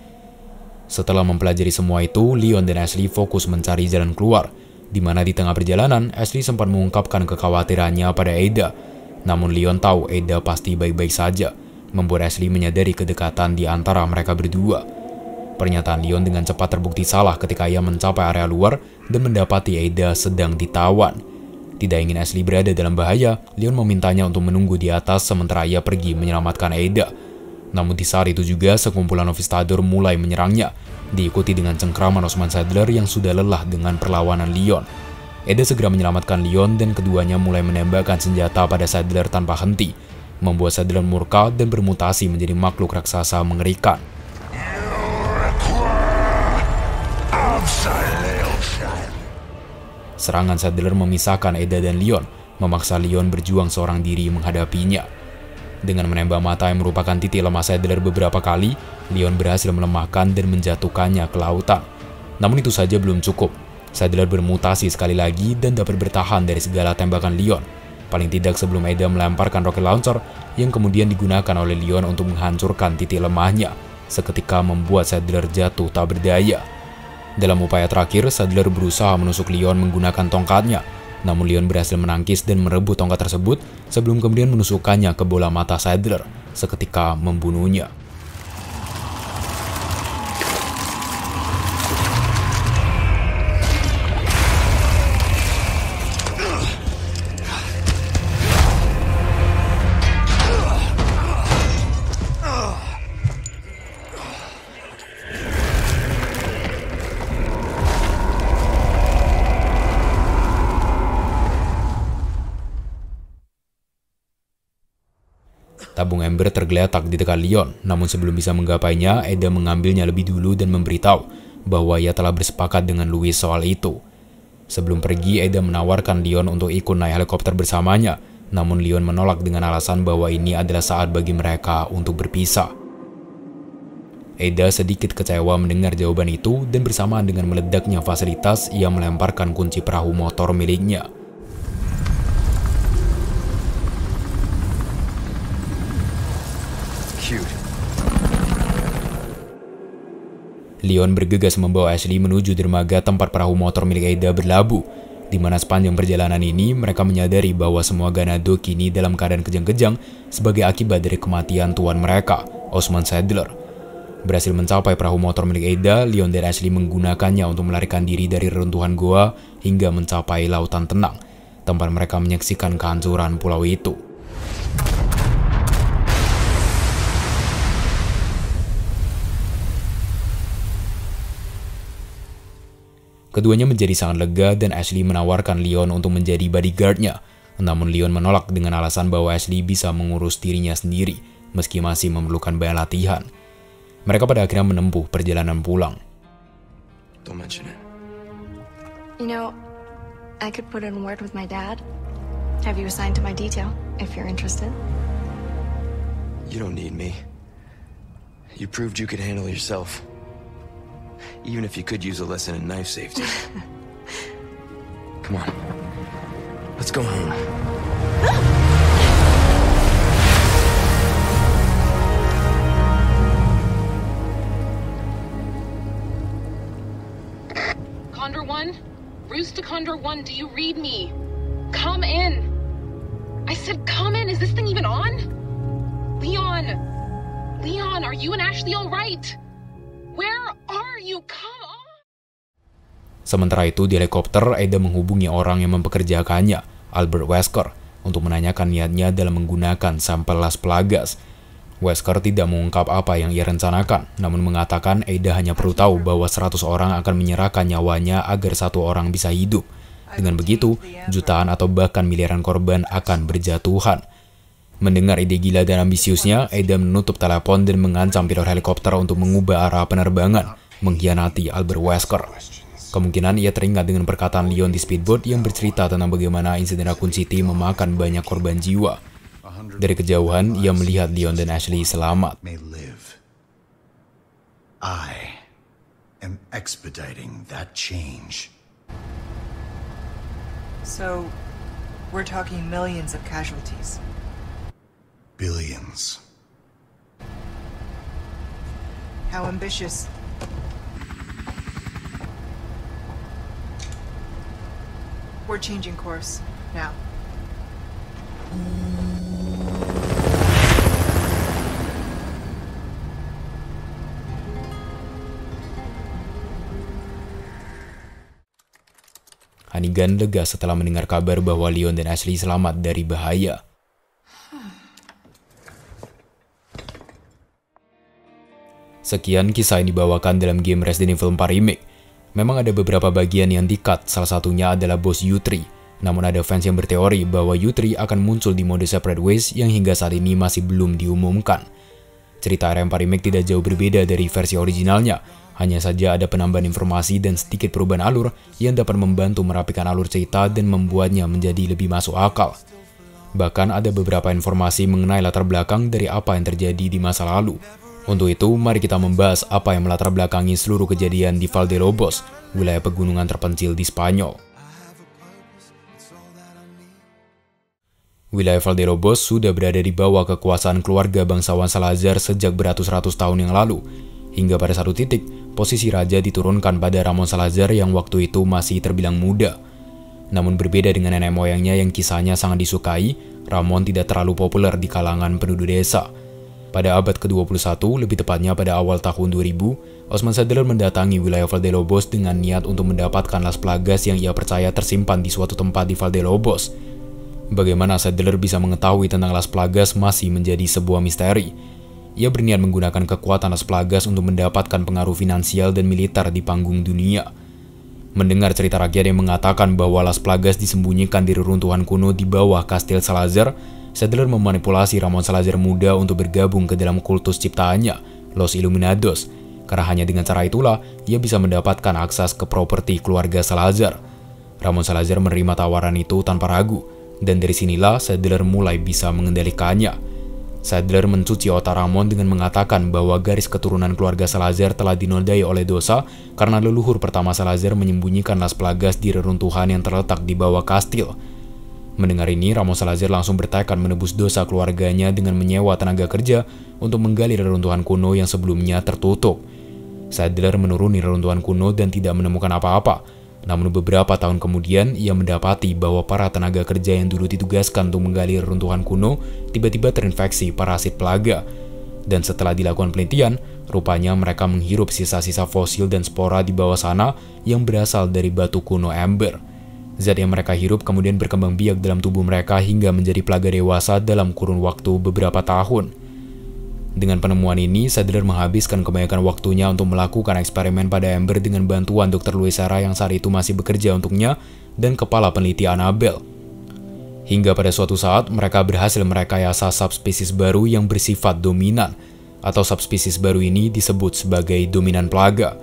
Setelah mempelajari semua itu, Leon dan Ashley fokus mencari jalan keluar, di mana di tengah perjalanan, Ashley sempat mengungkapkan kekhawatirannya pada Ada. Namun Leon tahu Ada pasti baik-baik saja, membuat Ashley menyadari kedekatan di antara mereka berdua. Pernyataan Leon dengan cepat terbukti salah ketika ia mencapai area luar dan mendapati Ada sedang ditawan. Tidak ingin Ashley berada dalam bahaya, Leon memintanya untuk menunggu di atas sementara ia pergi menyelamatkan Aida. Namun di saat itu juga sekumpulan Novistador mulai menyerangnya, diikuti dengan cengkraman Osman Sadler yang sudah lelah dengan perlawanan Leon. Eda segera menyelamatkan Leon dan keduanya mulai menembakkan senjata pada Sadler tanpa henti, membuat Sadler murka dan bermutasi menjadi makhluk raksasa mengerikan. Serangan Sadler memisahkan Eda dan Leon, memaksa Leon berjuang seorang diri menghadapinya. Dengan menembak mata yang merupakan titik lemah Sadler beberapa kali, Leon berhasil melemahkan dan menjatuhkannya ke lautan. Namun itu saja belum cukup. Sadler bermutasi sekali lagi dan dapat bertahan dari segala tembakan Leon. Paling tidak sebelum Eda melemparkan rocket launcher yang kemudian digunakan oleh Leon untuk menghancurkan titik lemahnya, seketika membuat Sadler jatuh tak berdaya. Dalam upaya terakhir, Sadler berusaha menusuk Leon menggunakan tongkatnya. Namun Leon berhasil menangkis dan merebut tongkat tersebut sebelum kemudian menusukkannya ke bola mata Sadler, seketika membunuhnya. Tabung ember tergeletak di dekat Leon, namun sebelum bisa menggapainya, Eda mengambilnya lebih dulu dan memberitahu bahwa ia telah bersepakat dengan Louis soal itu. Sebelum pergi, Eda menawarkan Leon untuk ikut naik helikopter bersamanya, namun Leon menolak dengan alasan bahwa ini adalah saat bagi mereka untuk berpisah. Eda sedikit kecewa mendengar jawaban itu dan bersamaan dengan meledaknya fasilitas, ia melemparkan kunci perahu motor miliknya. Leon bergegas membawa Ashley menuju dermaga tempat perahu motor milik Eda berlabuh, di mana sepanjang perjalanan ini mereka menyadari bahwa semua Ganado kini dalam keadaan kejang-kejang sebagai akibat dari kematian tuan mereka, Osman Sadler. Berhasil mencapai perahu motor milik Eda, Leon dan Ashley menggunakannya untuk melarikan diri dari reruntuhan goa hingga mencapai lautan tenang, tempat mereka menyaksikan kehancuran pulau itu. Keduanya menjadi sangat lega dan Ashley menawarkan Leon untuk menjadi bodyguardnya. Namun Leon menolak dengan alasan bahwa Ashley bisa mengurus dirinya sendiri meski masih memerlukan banyak latihan. Mereka pada akhirnya menempuh perjalanan pulang. Don't mention it. You know, I could put in word with my dad. Have you assigned to my detail, if you're interested. You don't need me. You proved you could handle yourself. Even if you could use a lesson in knife safety. Come on. Let's go home. Condor 1? Rooster Condor 1, do you read me? Come in! I said come in! Is this thing even on? Leon! Leon, are you and Ashley alright? Where are Sementara itu di helikopter, Eda menghubungi orang yang mempekerjakannya, Albert Wesker, untuk menanyakan niatnya dalam menggunakan sampel Las Plagas. Wesker tidak mengungkap apa yang ia rencanakan, namun mengatakan Eda hanya perlu tahu bahwa 100 orang akan menyerahkan nyawanya agar satu orang bisa hidup. Dengan begitu, jutaan atau bahkan miliaran korban akan berjatuhan. Mendengar ide gila dan ambisiusnya, Eda menutup telepon dan mengancam pilot helikopter untuk mengubah arah penerbangan, mengkhianati Albert Wesker. Kemungkinan ia teringat dengan perkataan Leon di speedboat yang bercerita tentang bagaimana insiden Raccoon City memakan banyak korban jiwa. Dari kejauhan, ia melihat Leon dan Ashley selamat. I am expediting that change. So, we're talking millions of casualties. Billions. How ambitious. We're changing course now. Hannigan lega setelah mendengar kabar bahwa Leon dan Ashley selamat dari bahaya. Sekian kisah yang dibawakan dalam game Resident Evil 4 Remake. Memang ada beberapa bagian yang di-cut, salah satunya adalah bos Yutri. Namun ada fans yang berteori bahwa Yutri akan muncul di mode Separate Ways yang hingga saat ini masih belum diumumkan. Cerita RM4 Remake tidak jauh berbeda dari versi originalnya, hanya saja ada penambahan informasi dan sedikit perubahan alur yang dapat membantu merapikan alur cerita dan membuatnya menjadi lebih masuk akal. Bahkan ada beberapa informasi mengenai latar belakang dari apa yang terjadi di masa lalu. Untuk itu, mari kita membahas apa yang melatar belakangi seluruh kejadian di Valdelobos, wilayah pegunungan terpencil di Spanyol. Wilayah Valdelobos sudah berada di bawah kekuasaan keluarga bangsawan Salazar sejak beratus-ratus tahun yang lalu. Hingga pada satu titik, posisi raja diturunkan pada Ramon Salazar yang waktu itu masih terbilang muda. Namun berbeda dengan nenek moyangnya yang kisahnya sangat disukai, Ramon tidak terlalu populer di kalangan penduduk desa. Pada abad ke-21, lebih tepatnya pada awal tahun 2000, Osman Sadler mendatangi wilayah Valdelobos dengan niat untuk mendapatkan Las Plagas yang ia percaya tersimpan di suatu tempat di Valdelobos. Bagaimana Sadler bisa mengetahui tentang Las Plagas masih menjadi sebuah misteri. Ia berniat menggunakan kekuatan Las Plagas untuk mendapatkan pengaruh finansial dan militer di panggung dunia. Mendengar cerita rakyat yang mengatakan bahwa Las Plagas disembunyikan di reruntuhan kuno di bawah Kastil Salazar, Sadler memanipulasi Ramon Salazar muda untuk bergabung ke dalam kultus ciptaannya, Los Illuminados, karena hanya dengan cara itulah ia bisa mendapatkan akses ke properti keluarga Salazar. Ramon Salazar menerima tawaran itu tanpa ragu, dan dari sinilah Sadler mulai bisa mengendalikannya. Sadler mencuci otak Ramon dengan mengatakan bahwa garis keturunan keluarga Salazar telah dinodai oleh dosa karena leluhur pertama Salazar menyembunyikan Las Plagas di reruntuhan yang terletak di bawah kastil. Mendengar ini, Ramos Salazar langsung bertekad menebus dosa keluarganya dengan menyewa tenaga kerja untuk menggali reruntuhan kuno yang sebelumnya tertutup. Sadler menuruni reruntuhan kuno dan tidak menemukan apa-apa. Namun beberapa tahun kemudian, ia mendapati bahwa para tenaga kerja yang dulu ditugaskan untuk menggali reruntuhan kuno tiba-tiba terinfeksi parasit plaga. Dan setelah dilakukan penelitian, rupanya mereka menghirup sisa-sisa fosil dan spora di bawah sana yang berasal dari batu kuno Ember. Zat yang mereka hirup kemudian berkembang biak dalam tubuh mereka hingga menjadi pelaga dewasa dalam kurun waktu beberapa tahun. Dengan penemuan ini, Sadler menghabiskan kebanyakan waktunya untuk melakukan eksperimen pada Ember dengan bantuan Dr. Luisara yang saat itu masih bekerja untuknya dan kepala peneliti Annabelle. Hingga pada suatu saat, mereka berhasil merekayasa subspesies baru yang bersifat dominan, atau subspesies baru ini disebut sebagai dominan plaga.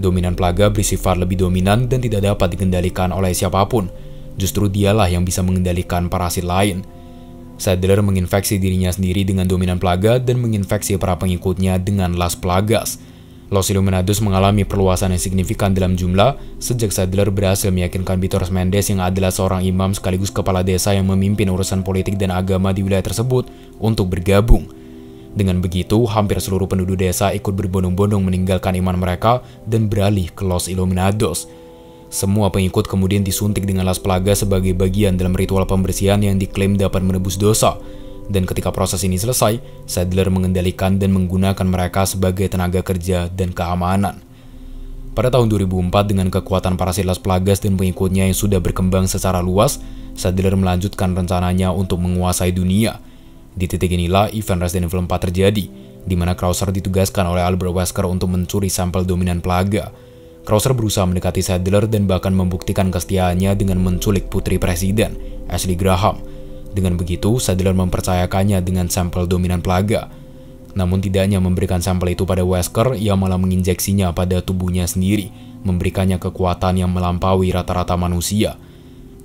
Dominan plaga bersifat lebih dominan dan tidak dapat dikendalikan oleh siapa pun. Justru dialah yang bisa mengendalikan parasit lain. Sadler menginfeksi dirinya sendiri dengan dominan plaga dan menginfeksi para pengikutnya dengan Las Plagas. Los Illuminados mengalami perluasan yang signifikan dalam jumlah sejak Sadler berhasil meyakinkan Vitor Mendes yang adalah seorang imam sekaligus kepala desa yang memimpin urusan politik dan agama di wilayah tersebut untuk bergabung. Dengan begitu, hampir seluruh penduduk desa ikut berbondong-bondong meninggalkan iman mereka dan beralih ke Los Illuminados. Semua pengikut kemudian disuntik dengan las pelaga sebagai bagian dalam ritual pembersihan yang diklaim dapat menebus dosa. Dan ketika proses ini selesai, Sadler mengendalikan dan menggunakan mereka sebagai tenaga kerja dan keamanan. Pada tahun 2004 dengan kekuatan parasit Las Plagas dan pengikutnya yang sudah berkembang secara luas, Sadler melanjutkan rencananya untuk menguasai dunia – di titik inilah event Resident Evil 4 terjadi, di mana Krauser ditugaskan oleh Albert Wesker untuk mencuri sampel dominan plaga. Krauser berusaha mendekati Sadler dan bahkan membuktikan kesetiaannya dengan menculik putri presiden, Ashley Graham. Dengan begitu, Sadler mempercayakannya dengan sampel dominan plaga. Namun tidak hanya memberikan sampel itu pada Wesker, ia malah menginjeksinya pada tubuhnya sendiri, memberikannya kekuatan yang melampaui rata-rata manusia –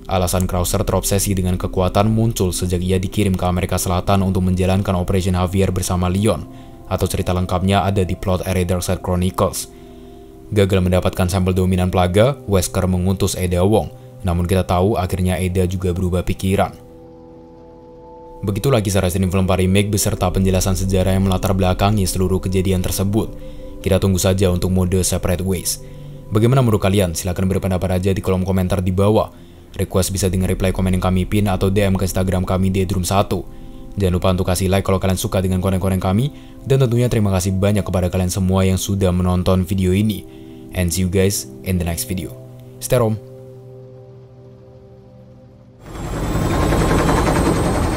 Alasan Krauser terobsesi dengan kekuatan muncul sejak ia dikirim ke Amerika Selatan untuk menjalankan Operation Javier bersama Leon, atau cerita lengkapnya ada di plot Area Darkside Chronicles. Gagal mendapatkan sampel dominan plaga, Wesker mengutus Eda Wong, namun kita tahu akhirnya Eda juga berubah pikiran. Begitulah kisah Resident Evil 4 Remake beserta penjelasan sejarah yang melatar belakangi seluruh kejadian tersebut. Kita tunggu saja untuk mode Separate Ways. Bagaimana menurut kalian? Silahkan berpendapat aja di kolom komentar di bawah. Request bisa dengan reply komen yang kami pin atau DM ke Instagram kami di Drum 1. Jangan lupa untuk kasih like kalau kalian suka dengan konten-konten kami. Dan tentunya terima kasih banyak kepada kalian semua yang sudah menonton video ini. And see you guys in the next video. Stay home.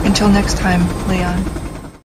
Until next time, Leon.